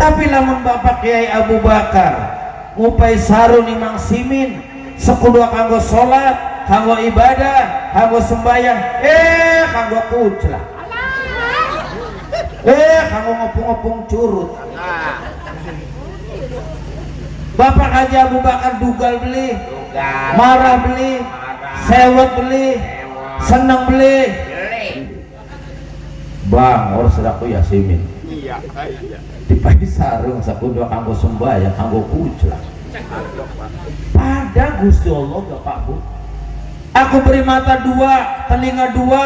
Tapi lamun Bapak Kiai Abu Bakar ngupai sarung ni Mang Simin sekudua kanggo salat, kanggo ibadah, kanggo sembahyang, eh kanggo kucla. Eh kanggo ngopung-ngopung curut. Bapak Haji Abu Bakar dugal beli, tugas. marah beli, Marah. sewot beli, Sewot. seneng beli. Beli. Bang, orang sedaku Yasimin. Iya, iya. Dipakai sarung sakudua kanggo sembahyang, kanggo kucla. Pada Gusti Allah gak Pak Bu. Aku beri mata dua, telinga dua,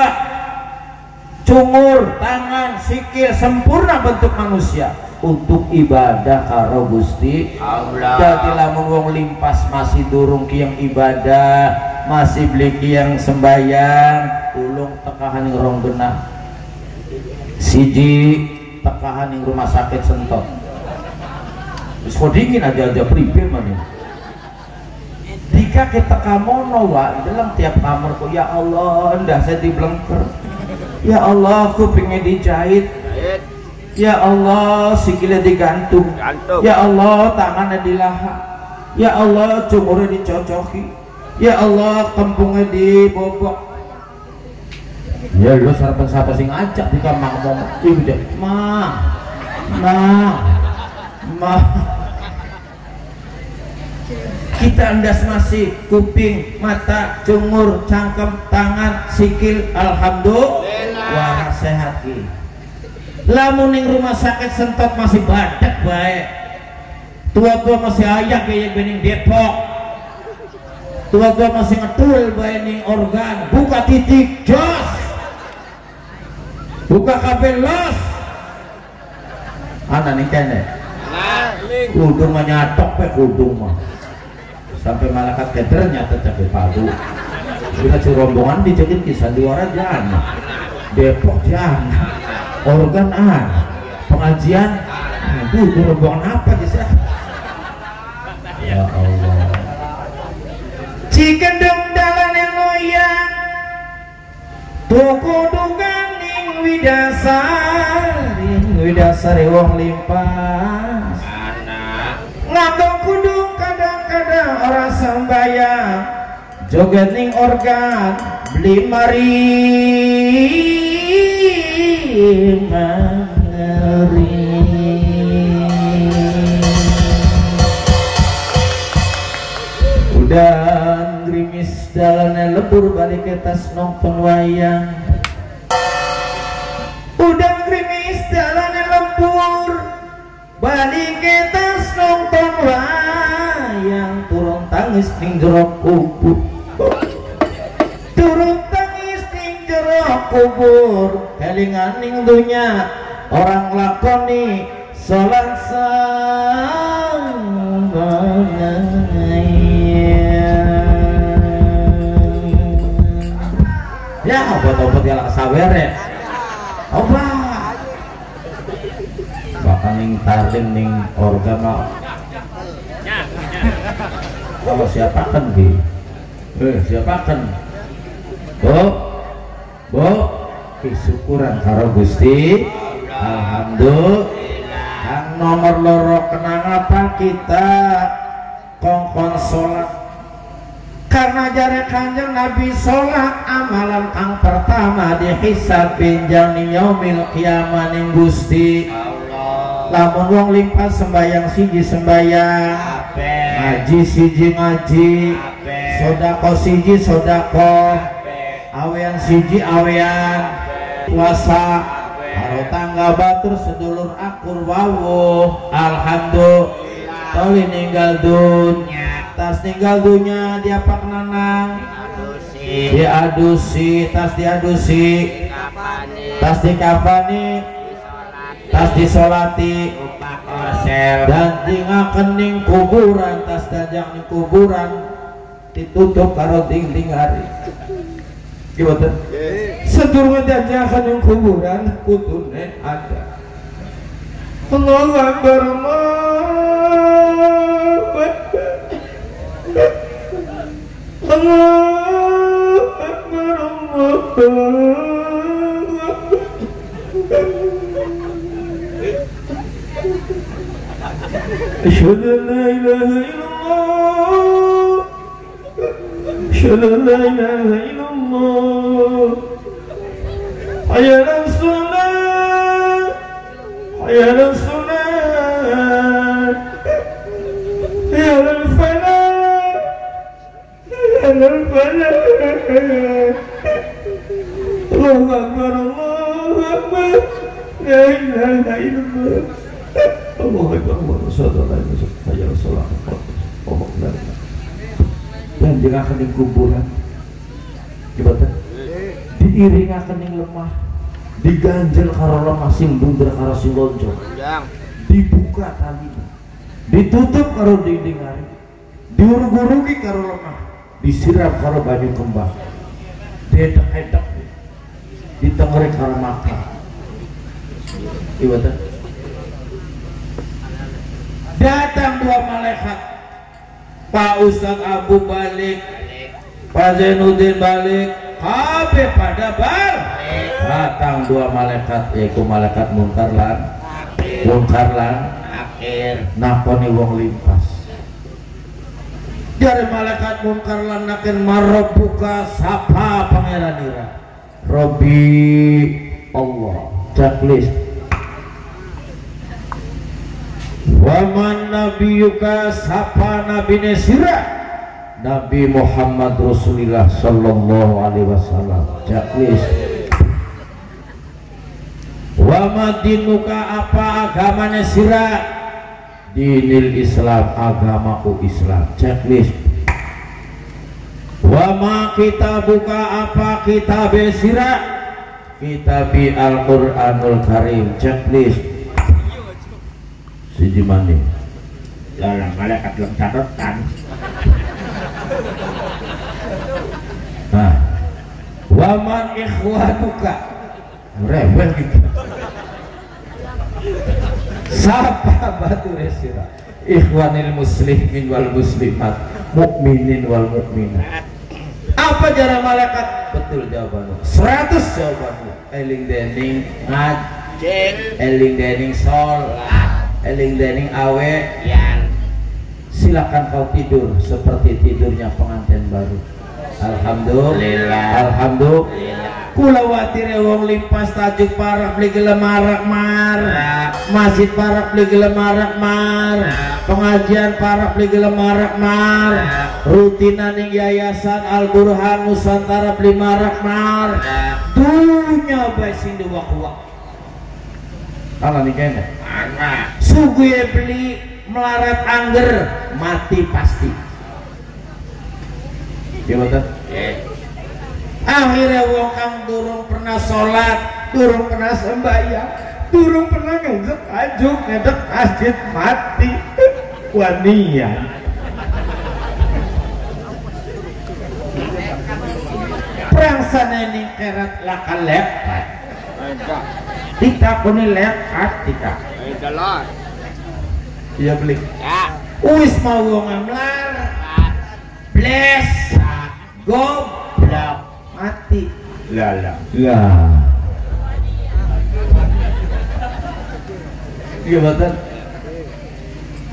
cungur, tangan, sikil, sempurna bentuk manusia untuk ibadah karo Gusti Allah. Jadi lamun wong limpas masih durung kiyang ibadah, masih beli kiyang sembayang, tulung tekahan yang rong genah. Siji tekahan yang rumah sakit sentot. Wis kok dingin aja aja pribe mana. Jika kita kamono wa dalam tiap kamar kok ya Allah ndak saya dibelengker. Ya Allah aku pengen dijahit. Ya Allah sikilnya digantung. gantung. Ya Allah tangannya dilaha Ya Allah cumurnya dicocoki. Ya Allah kempungnya dibobok. Ya lu sarapan siapa sing ngajak di kamar ngomong. Ibu dia Ma Ma Ma. Kita endas masih kuping, mata, cungur, cangkem, tangan, sikil, alhamdulillah. Wah sehat ki. Lamun ning rumah sakit sentot masih badak baik. Tua-tua masih ayak kayak bening Depok. Tua-tua masih ngetul baik ning organ. Buka titik jos. Buka kabel los. Ana ning kene. Kudung mah nyatok pe kudung mah. Sampai malaikat keder nyata cabe padu. Kita si rombongan dijakin kisah di luar jana. Depok jana. Organ ah. Pengajian. Aduh, itu rombongan apa sih? Ya Allah. Cikendeng dalan yang loyang Tuku duganing widasari Widasari wong limpas. Ngagong kudung kadang-kadang orang sembayang Joget ning organ Beli mari Udah gerimis dalannya lebur balik ke tas nonton wayang. Udah gerimis dalannya lebur balik ke tas nonton wayang. Turun tangis ning jero kubur. Turun tangis ning jero kubur kelingan ning dunya. Orang lakoni salat ya obat-obat yang sawer ya. Obat. Bakal ning tarling ning organ kalau siapakan ki? Eh. Siapakan bo bo syukuran karo Gusti. Alhamdulillah. Yang nomor loro kenang apa kita? Kongkon sholat. Karena jari kanjeng Nabi sholat amalan kang pertama dihisab pinjang ni yaumil kiamat ning Gusti. Lamun wong limpah sembayang siji sembayang ngaji siji ngaji sodako siji sodako awean siji awean puasa karo tangga batur sedulur akur wawo alhamdulillah. Toli ninggal dunya tas ninggal dunya dia pak nanang. Diadusi. Tas diadusi. Tas dikafani tas disolati. Dan tinggal kening kuburan tas dajang ning kuburan. Ditutup karo dinding hari. Gimana sedurunge jajahan yang kuburan kudune ada. Allahu berma. Allahu Akbar Allahu Akbar Allahu Akbar Asyhadu an حي على الصلاة حي على الصلاة حي على الفلاح حي على الفلاح الله أكبر الله أكبر لا إله إلا الله الله أكبر الله أشهد أن لا إله إلا الله حي على الصلاة الله أكبر dan jangan di kuburan gimana diiringakan yang lemah diganjel karo lemah sing bundar karo sing lonjong dibuka tali ditutup karo dinding hari. Diurug-urugi karo lemah. Disiram karo banyu kembang. Diedek-edek ditengerik karo mata. Gimana datang dua malaikat. Pak Ustadz Abu balik Pak Zainuddin balik Kabeh pada bal datang dua malaikat yaitu malaikat mungkar lan. Mungkar lan. Akhir. Nakoni wong limpas. Dari malaikat mungkar lan nakin marobuka sapa pangeran ira? Robi Allah. Checklist. Waman nabiyuka sapa nabi nesira Nabi Muhammad Rasulullah Sallallahu Alaihi Wasallam. Checklist Wama dinuka apa agama nesira Dinil Islam agamaku Islam. Checklist Wama kita buka apa kitab sira? Kitabi Al-Quranul Karim. Checklist Siji mani dalam malaikat dalam catatan Nah Waman ikhwanuka Rewel gitu. Sapa batu resira? Ikhwanil muslimin wal muslimat Mukminin wal mukminat Apa jarak malaikat? Betul jawabannya 100 jawabannya Eling dening ngad. Eling dening sol Eling dening awe yang Silakan kau tidur Seperti tidurnya pengantin baru Alhamdulillah. Lillah. Alhamdulillah. Kula watire wong limpas tajuk parak beli marak mar. Masjid parak beli marak mar. Pengajian parak beli marak mar. Rutinan ing yayasan Al Burhan Nusantara beli marak mar. Dunya bae sing diwak-wak kalau nih kene Mana? suguye beli melarat angger mati pasti Iya betul? Akhirnya wong kang durung pernah sholat durung pernah sembahyang durung pernah ngejek ajuk ngedek masjid mati. Wanian prangsana ini kerat lakal lekat Enggak. ditakuni lekat tika iya beli. Ya. wis mau wong amlar. Bless goblok mati. Lala. lah. Iya betul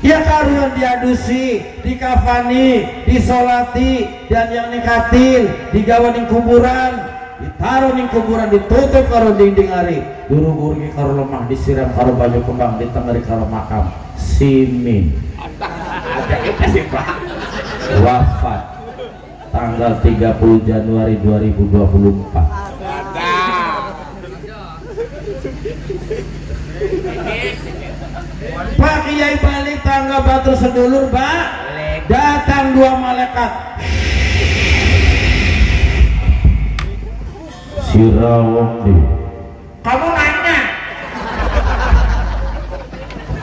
ya karuan diadusi dikafani disolati dan yang nikatil digawa ning kuburan. Ditaruh ning kuburan ditutup karo dinding hari guru-guru ki karo lemah disiram karo baju kembang ditengeri karo makam. Simin. Ada kita sih Pak. wafat tanggal 30 Januari 2024 Ada. Pak Kiai balik tangga batu sedulur Pak datang dua malaikat Sirawong di Kamu nanya.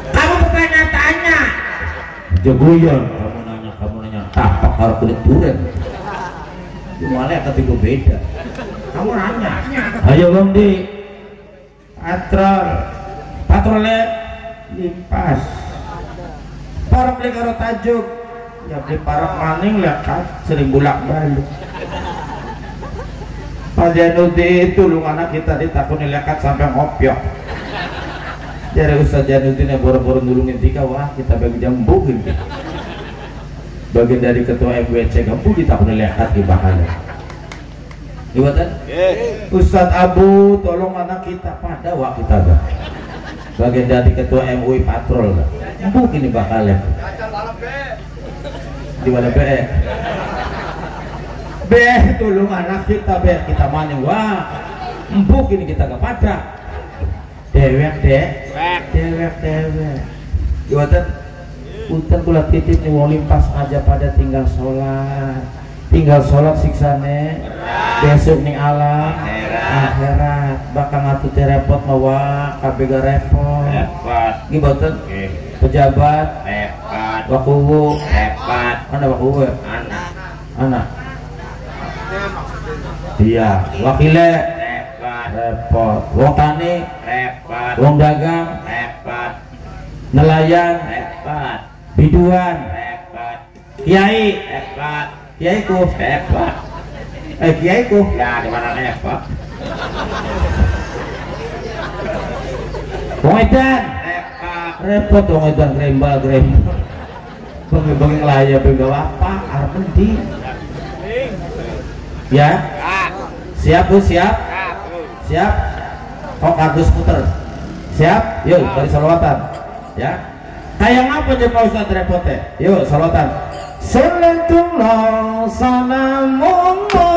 Kamu bertanya-tanya. Jagoyan kamu nanya kamu nanya tapak harus kulit duren itu malaikat itu beda. Kamu nanya. ayo Bang Di. Patrol patrolnya limpas para beli karo tajuk. Ya beli para maning lah kan sering bulak balik Pak Janudi itu lu anak kita ditakuni lekat sampai ngopiok. Jadi Ustaz Janudin yang boro-boro nulungin tika wah kita bagi jambu gitu bagian dari ketua MWC kamu ditakuni lekat di bahannya. Gimana? Eh. Ustadz Abu tolong anak kita pada wah kita dah bagian dari ketua MUI patrol dah mungkin ini bakalnya di mana be be tolong anak kita be kita mana wah empuk ini kita kepada. Dewek dek. Wek. dewek dewek. Gimana Punten kula titip nih wong limpas aja pada tinggal sholat tinggal sholat siksane besok nih alam Akhirat. bakal ngatu repot mawa kabeh repot Repot. Oke. pejabat Repot. wakuwu Repot. mana wakuwu ya? Anak. anak iya wakile Repot. repot wong tani Repot. wong dagang Repot. nelayan Repot. Biduan. Repot. kiai. Repot. kiai ku Repot. eh kiai ku Ya, di mana repot? wong edan. Repot. wong edan grembal grembal bagi bagi ngelaya begawa apa? Arep endi? Ya? Siap. Bu siap? Siap kok kardus puter? Siap? Yuk dari salawatan. Ya kayak apa aja Pak Ustadz? Repotnya? Yuk salawatan Salatullah salamullah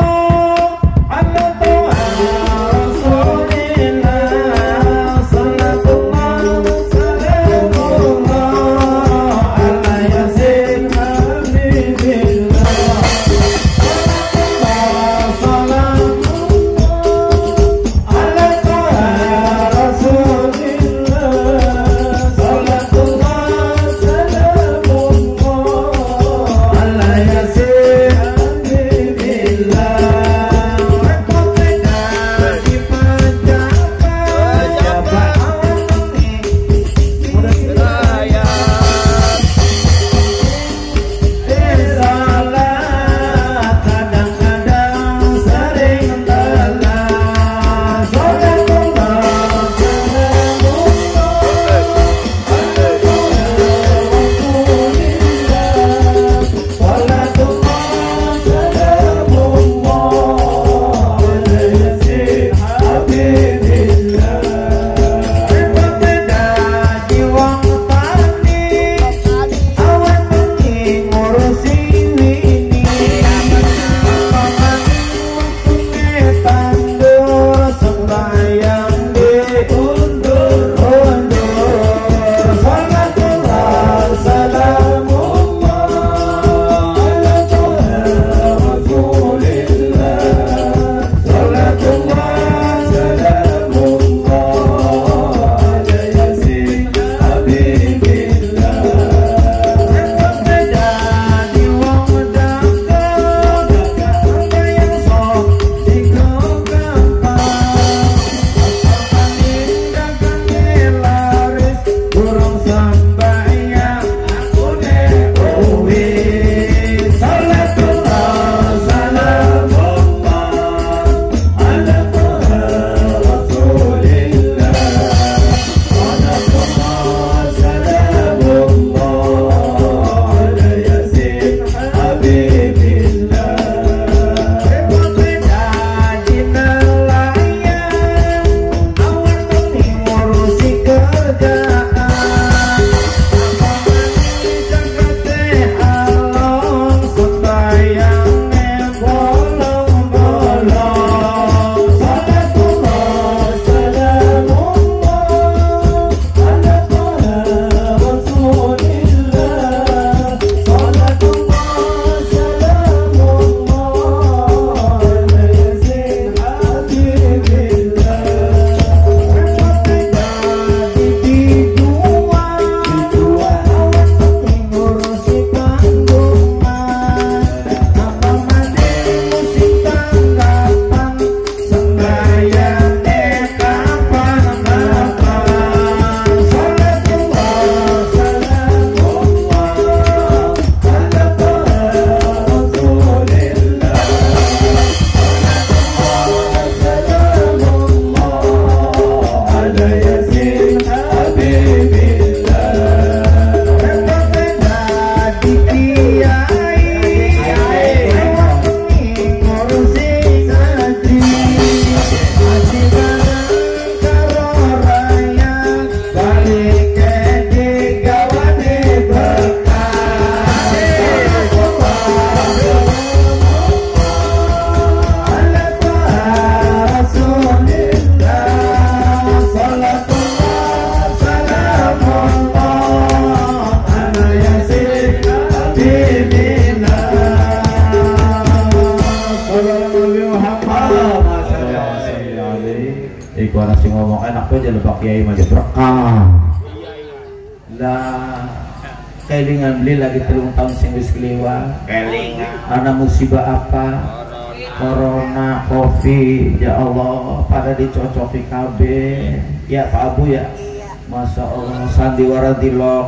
sandiwara di Lok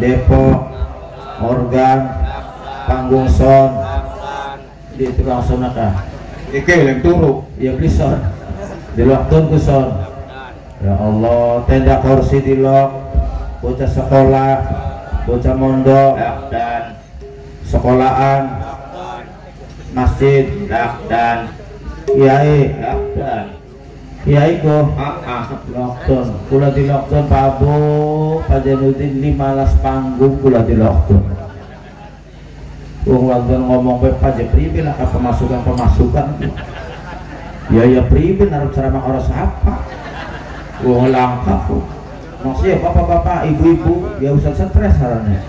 Depok organ panggung son. Di tukang sonaka Iki yang turu. ya beli son. Di waktu son. Ya Allah tenda kursi di Lok bocah sekolah bocah mondok dan sekolahan masjid dan kiai. Dan kiai kok ah ah. Lockdown kula di lockdown Pak Abu Pak Janudin 15 panggung kula di lockdown Wong lockdown ngomong pe Pak Pribe lah ke pemasukan pemasukan. Ya ya Pribe naruh ceramah orang siapa? Wong langka kok maksudnya bapak-bapak ibu-ibu ya usah stres sarannya.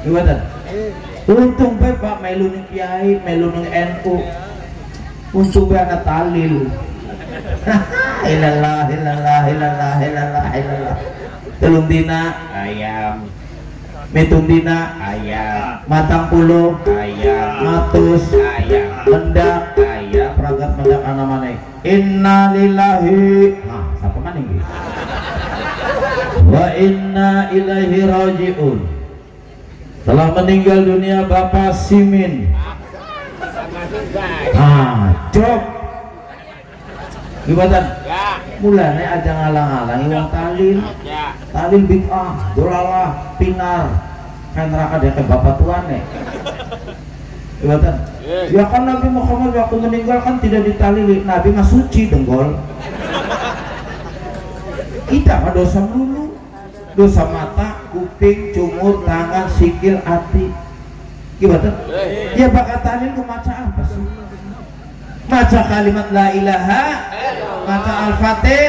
Gimana? Untung pe Pak melu ning kiai melu ning NU untung be anak talil. Ilallah ilallah ilallah ilallah ilallah telung dina. Ayam. Mitung dina. Ayam. Matang puluh. Ayam. Matus. Ayam. Mendak ayam. Pragat mendak ana maneh. Inna lillahi. Nah siapa mana ini? Wa inna ilaihi rajiun. Telah meninggal dunia Bapak Simin. Ah cok gimana? Ya. Mulane aja ngalang-alangi wong talil. Ya. Talil bid'ah dolalah pinar kan neraka dia ke bapak tuane. Gimana? Ya. Kan Nabi Muhammad waktu meninggal kan tidak ditalili. Nabi mah suci denggol Kita mah dosa dulu Dosa mata, kuping, cumur, tangan, sikil, hati. Gimana? Ya. Bakat talil ku Maca kalimat la ilaha Maca al-fatih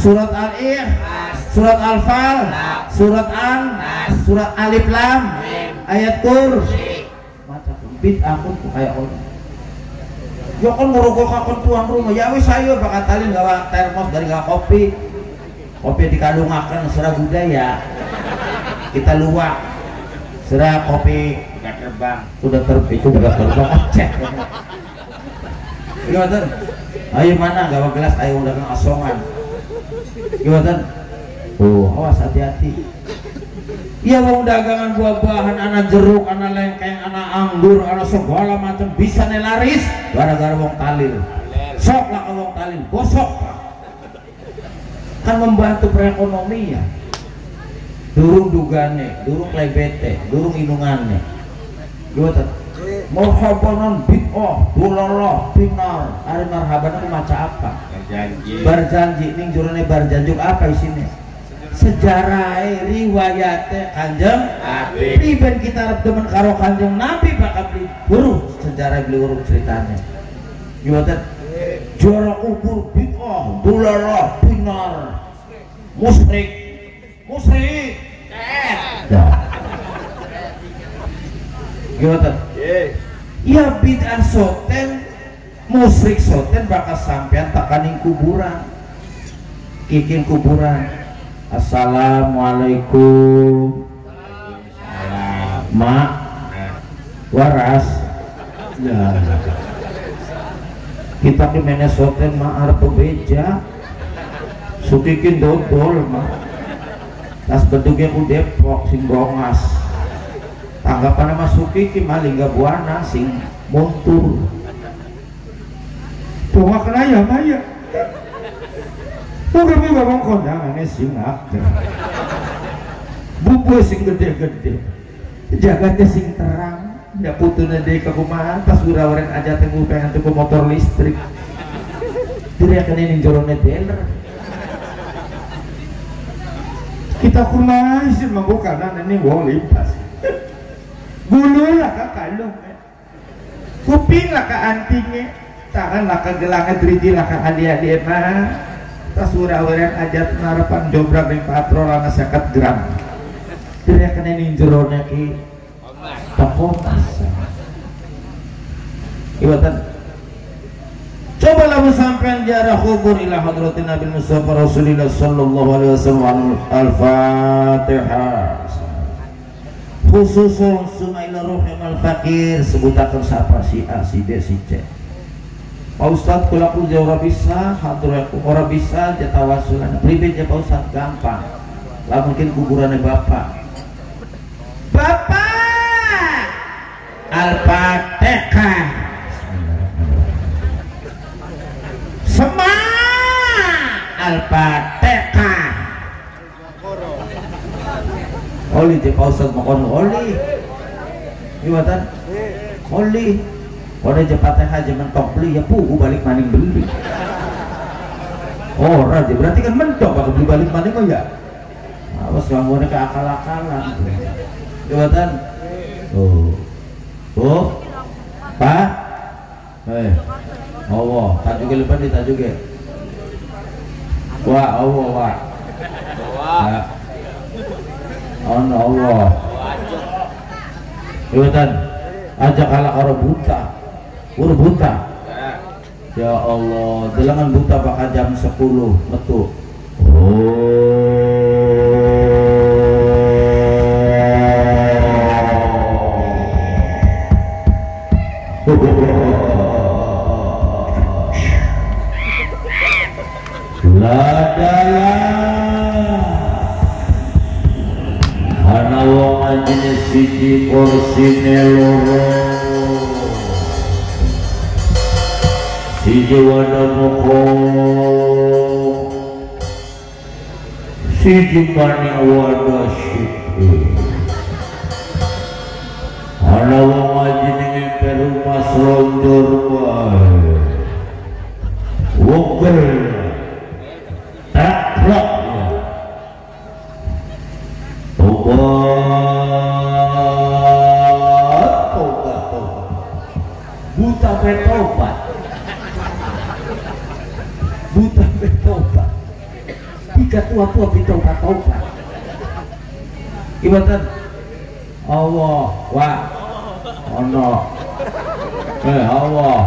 Surat al-ir Surat al-fal Surat an Surat alif lam Ayat kur Maca bid aku kayak orang Ya kan ngerokok kakon tuan rumah. Ya wis ayo bakat talil gawa termos dari gawa kopi. Kopi dikandungakan serah budaya. Kita luak. Serah kopi udah terbang. Udah terbit itu udah terbang. Cek gimana ayo mana gawa gelas ayo udah kang asongan gimana oh awas hati-hati Iya mau dagangan buah-buahan, anak jeruk, anak lengkeng, anak anggur, anak segala macam bisa nih laris gara-gara wong talil. Sok lah wong talil, bosok Pak. kan membantu perekonomian. Durung dugane, durung lebete, durung inungannya. Gimana? Marhabanan bid'ah, dulalah, pinar. Ari marhaban itu maca apa? berjanji Berjanji ning berjanjuk apa isinya? Sejarah riwayatnya kanjeng Nabi. Priben kita harap demen karo kanjeng Nabi bakal guru sejarah beli guru ceritanya. Gimana? Juara kubur bid'ah, dulalah, pinar, musrik, musrik. Dah. Gimana? Ya bid'ah soten musrik soten bakal sampean takaning kuburan. Kikin kuburan. Assalamualaikum. Salam mak. Waras. Ya. Kita ke Minnesota mah arep bebeja. Sukikin dodol mah tas bentuknya ku Depok sing bongas tanggapan sama sukiki mah lingga buana sing muntur. Tuh kena ya maya Bukan bukan kondangannya sing akeh bubu sing gede-gede. Jagatnya sing terang. Ndak putuna deui ka kumaha tas urawaren aja teh pengen tuku motor listrik. Kena ning jorone dealer. Kita kumaha sih manggukanan ini wong limpas bulu lah ka kalung eh. kuping lah ka antingnya tangan lah ka gelangan driji lah ka hadiah-hadiah mah. Tas urawaren aja narapan jobrak ning patrol ana 50 gram tidak kena ning jerone ki. Toko masa. Iwatan Coba lamun sampean jarah kubur ila hadratin Nabi Mustafa Rasulullah sallallahu alaihi wasallam Al-Fatihah khususun summa ila ruhi mal fakir sebutakan siapa si A si B si C. Pak Ustadz kalau aku jauh bisa hadrat orang bisa jatawasulan pribadi Pak Ustadz gampang. Lah mungkin kuburannya Bapak. Bapak! Al-Fatihah. Semua Al-Fatihah Oli je Pak Ustadz makan oli. Gimana? Oli. Wadah je Fatihah je mentok beli ya pugu balik maning beli. Oh raja berarti kan mentok bakal beli balik maning kok ya? Awas gangguannya ke akal-akalan. Jabatan Oh Oh Pak. Eh. Allah tak juga lepas ni tak juga Wah Allah wah. Ya Ono Allah. Jabatan Ajak kalah karo buta. Ur buta. Ya Allah Delangan buta bakal jam 10 Metu. Ana wong anjene siji porsine loro Siji wada moko Siji maning wada siki Ana wong anjene ngemper rumah selonjor wae Wogel Tiga tua-tua betobat tobat Ibatan Allah Wah Ono. Eh Allah.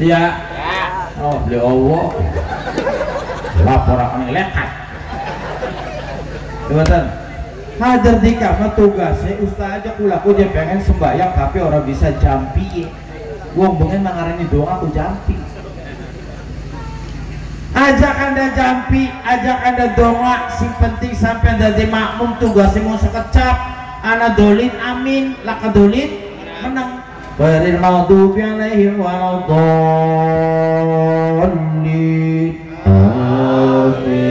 Iya. Oh beli Allah. Lapor akan lekat. Ibatan Hajar dika tugasnya ustaz aja kulaku dia pengen sembahyang tapi orang bisa jampi. Wong pengen mengarani doa aku jampi Ajak anda jampi, ajak anda doa Si penting sampai dari makmum tugasnya mau sekecap. Ana dolin amin, laka dolin menang. Baril maghdubi alaihim waladhdallin Amin.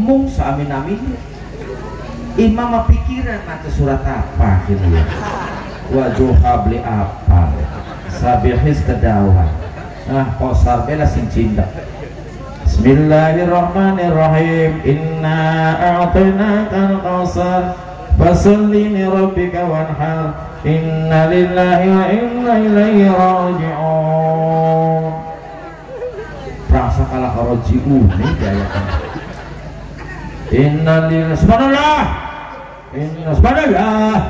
Mung amin amin. Imam pikiran mata surat apa gitu ya? Waduha beli apa? Sabihis kedawan Nah posar bela sing cinta Bismillahirrahmanirrahim. Inna a'tainaka al-qasar Fasalli li rabbika wanhar. Inna lillahi wa inna ilaihi raji'un. Perasa kalah roji'un Ini gaya Inna lillahi Subhanallah. Inna subhanallah.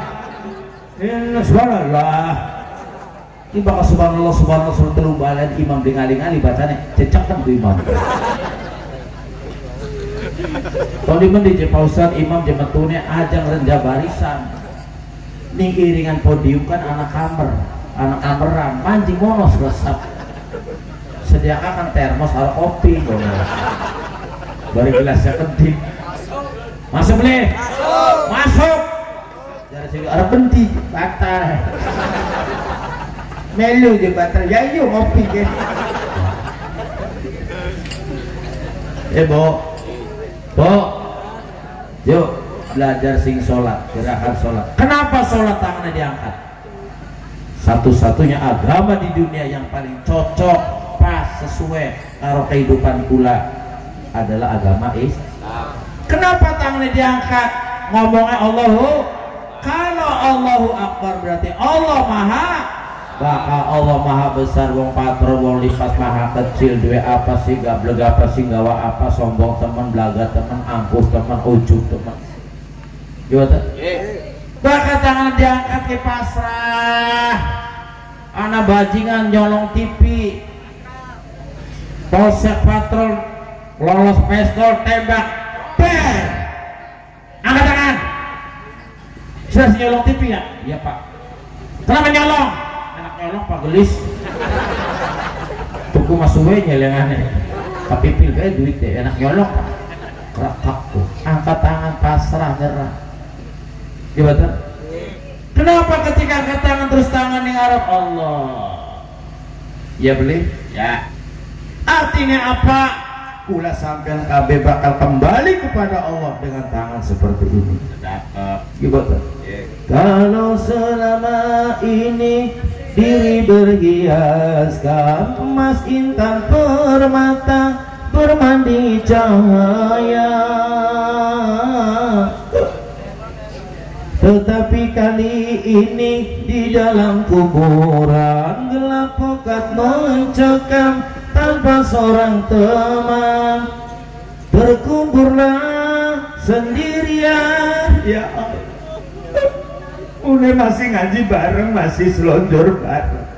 Inna subhanallah Ini bakal subhanallah subhanallah suruh telu balan imam di ngali-ngali bacanya cecak kan tuh imam. Kalau di mendi je pausan imam je metune ajang rendah barisan. Ning iringan podium kan anak kamar anak kameran. Mancing monos resep. Sediakan termos atau kopi. Dong bari gelasnya penting. Masuk boleh masuk. Dari sini ada benti batal melu je batal. Ya yuk ngopi ke eh bo. Bo. Yuk belajar sing sholat gerakan sholat. Kenapa sholat tangannya diangkat? Satu-satunya agama di dunia yang paling cocok pas sesuai karo kehidupan kula adalah agama Islam kenapa tangannya diangkat? Ngomongnya Allahu kalau Allahu Akbar berarti Allah maha bakal Allah maha besar wong patro wong lipat maha kecil dua apa sih gablek apa sih gawa apa sombong teman belaga teman angkuh teman ujub teman. Gimana bakal tangan diangkat ke pasrah. Anak bajingan nyolong TV. Polsek patrol lolos pistol tembak. Per angkat tangan. Sudah nyolong TV ya? Iya pak. Kenapa nyolong nyolong pak gelis. Tuku masuwe nyelengannya tapi pil kayak duit deh enak nyolong pak kerak aku angkat tangan pasrah nyerah. Gimana kenapa ketika angkat tangan terus tangan yang Arab? Allah. Ya beli? Ya. artinya apa? Kula sampean KB bakal kembali kepada Allah dengan tangan seperti ini. Cakep. gimana Ya. kalau selama ini diri berhiaskan emas intan permata bermandi cahaya. Tetapi kali ini di dalam kuburan gelap pekat mencekam tanpa seorang teman. Terkuburlah sendirian. Ya Allah Udah masih ngaji bareng, masih selonjor bareng.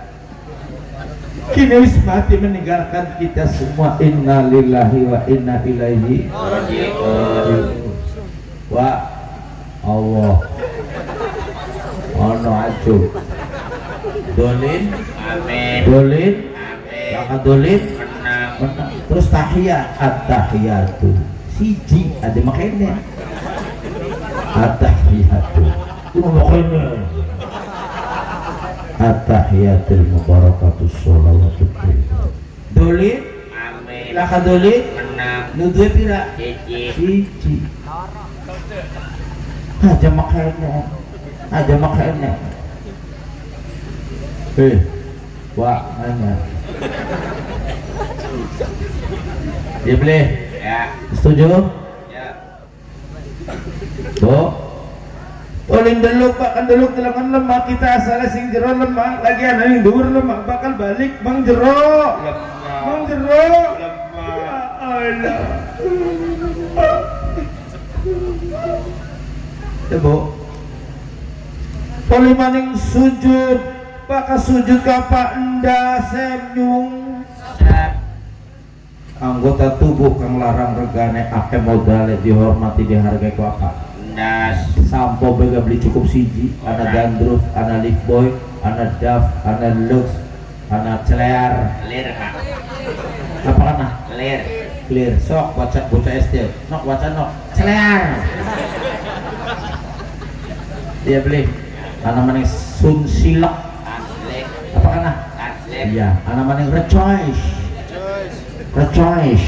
Kini wis mati meninggalkan kita semua. Inna lillahi wa inna ilaihi. Wa Allah. Ono acu. Dolin, Amin. dolin, Amin. dolin, Menang. menang. Terus tahiyat, at-tahiyatu. Siji, ada makanya. At-tahiyatu. At-tahiyatul mubarakatus sholawatu Dolin, Amin. laka dolin, Menang. nudwe pira? Cici. Siji. Aja makanya. Aja makanya. Eh, wah, nanya. Dia beli, Ya. setuju? Ya. Bu. Ulin deluk pak kan deluk telangan lemak kita asalnya sing jero lemak lagi ana yang dhuwur lemak bakal balik mang jero. Mang jero. Ya Allah. Ya bu. Poli maning sujud bakal sujud ka Pak Enda Semnyung anggota tubuh kang larang regane ake modalnya dihormati dihargai ku apa Das. sampo bega beli cukup siji ana gandruf ana lift boy ana daf ana lux ana celear Lir, Kak. apa kana Lir. clear. Sok baca bocah SD nok baca nok. Celear dia beli. Ana maning sun silok Asli. apa Asli. iya ana maning rejoice rejoice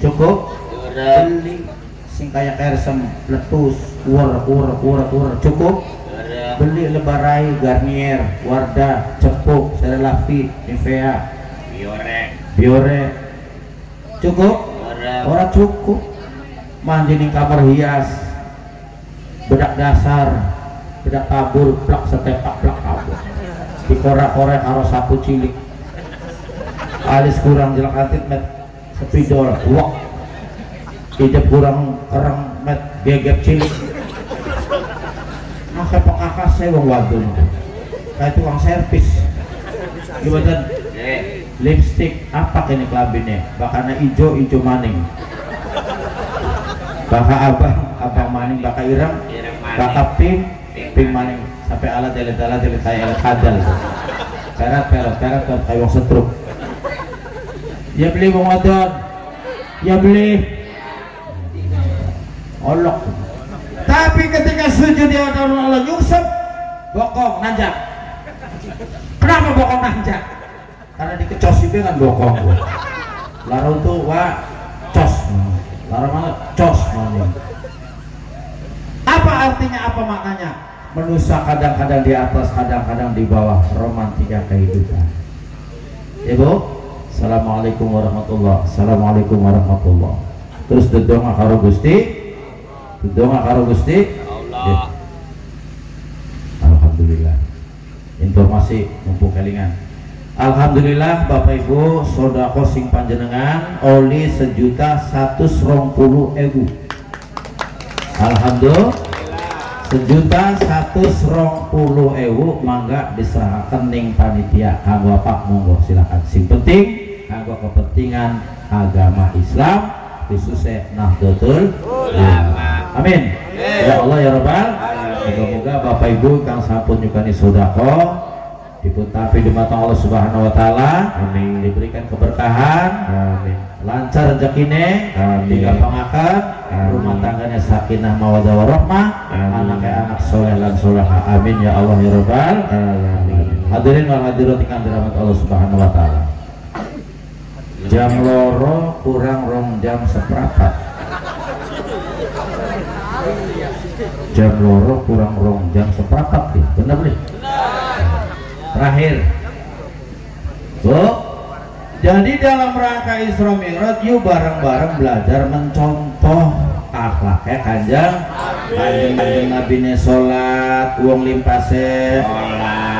cukup? Beli sing kaya kersem letus ur ur ur ur cukup. Urem. beli lebarai garnier wardah cepuk serelafi nivea. Biore. biore. Cukup? Orang cukup. Mandi di kamar hias. Bedak dasar bedak kabur plak setepak plak kabur. Dikorak-korek karo sapu cilik. Alis kurang jelek antit met. Sepidol wak hidup kurang kereng met gegep cilik. Maka pekakas saya wong wadon. Kayak tukang servis. Gimana? Lipstick apa kini kelabinnya? Bakana ijo ijo maning. Baka abang abang maning baka irang. Baka pink pink maning. sampai alat delet alat delet kayak alat kadal perat perat perat perat kayak wong setruk. Ya beli wong wadon. Ya beli olok. Tapi ketika sujud di hadapan Allah nyungsep bokong nanjak. Kenapa bokong nanjak? Karena dikecos itu kan bokong. Larang tuh wah cos. Larang mana cos mana apa artinya apa maknanya? Manusia kadang-kadang di atas kadang-kadang di bawah. Romantika kehidupan. Ibu assalamualaikum warahmatullah assalamualaikum warahmatullah terus dedonga karo gusti dedonga karo gusti? Allah. Alhamdulillah. Informasi mumpung kelingan. Alhamdulillah Bapak Ibu sodako sing panjenengan oli sejuta satu puluh ewu. Alhamdulillah. Sejuta satu puluh ewu mangga diserahkan ning panitia. Kanggo pak monggo silakan. Sing penting kanggo kepentingan agama Islam khususnya Nahdlatul Ulama amin. Ya Allah ya Rabbal moga-moga Bapak Ibu kang sampun nyukani sodako diputapi di mata Allah Subhanahu Wa Taala amin. diberikan keberkahan amin. lancar rezekine tiga pangakan rumah tangganya sakinah mawadah warahmah anaknya anak soleh dan soleha amin ya Allah ya Rabbal hadirin wal hadirat ikan dirahmat Allah Subhanahu Wa Taala. Jam loro kurang rong jam seperempat jam loro kurang rong jam seperempat nih bener nih. Terakhir. Bu jadi dalam rangka Isra Mi'raj yuk bareng-bareng belajar mencontoh akhlaknya kanjeng. Kanjeng kanjeng Nabi ne sholat wong limpase.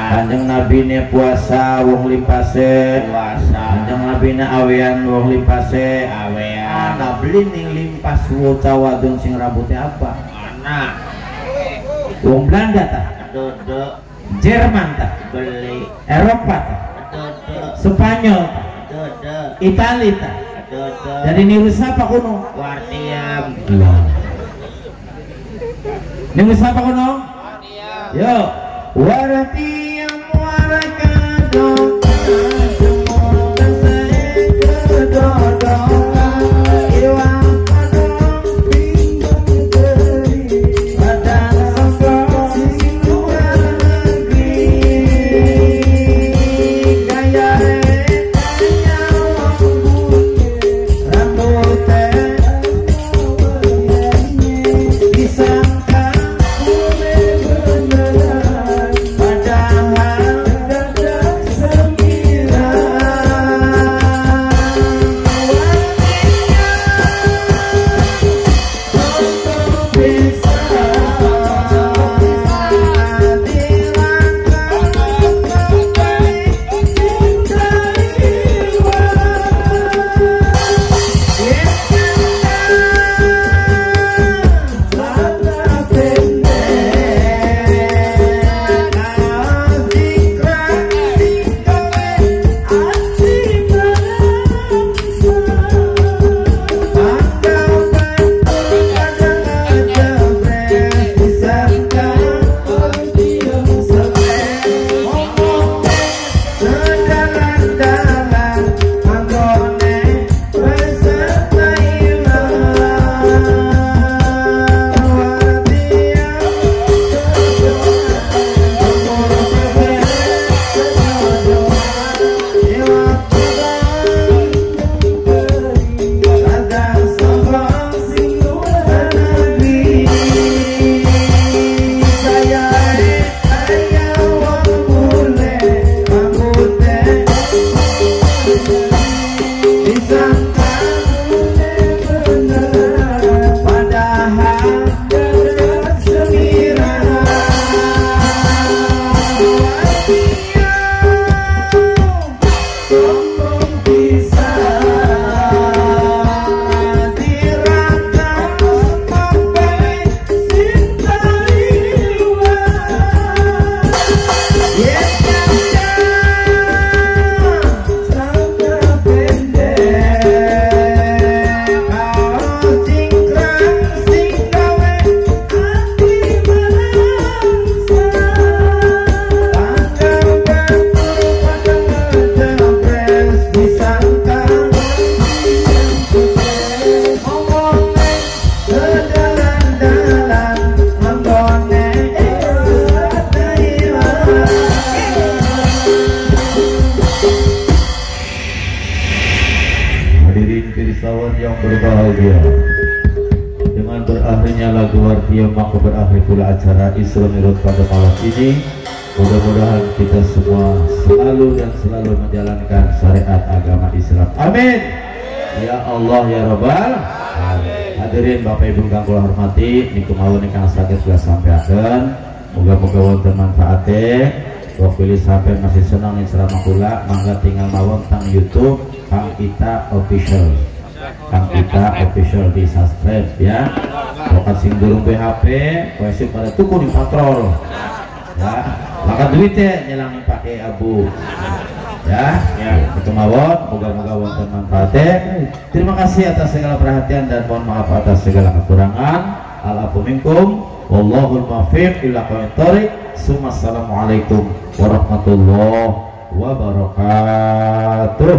Kanjeng Nabi ne puasa wong limpase. Puasa. kanjeng Nabi ne awean wong limpase. Awean. Ana beli ning limpas woca wadon sing rambutnya apa? Anak. Wong Belanda ta Duduk. Jerman ta Beli. Eropa ta Duduk. Spanyol ta Duduk. Itali ta Duduk. jadi niru siapa kuno Wartiam. niru siapa kuno yo warati yang Ibu kang kula hormati niku mawon ingkang saged kula sampaikan Moga-moga wonten manfaate. Pilih sampai masih senang nih ceramah kula mangga tinggal mawon tang YouTube Kang Ita Official. Kang kita official di subscribe ya. Bukan sing durung PHP Kowe pada tuku di patrol. Ya Maka duitnya nyelang pakai abu. Ya ya itu mawon. Moga-moga wonten manfaatnya terima kasih atas segala perhatian dan mohon maaf atas segala kekurangan. Alafu minkum wallahul muwaffiq ila Assalamualaikum warahmatullahi wabarakatuh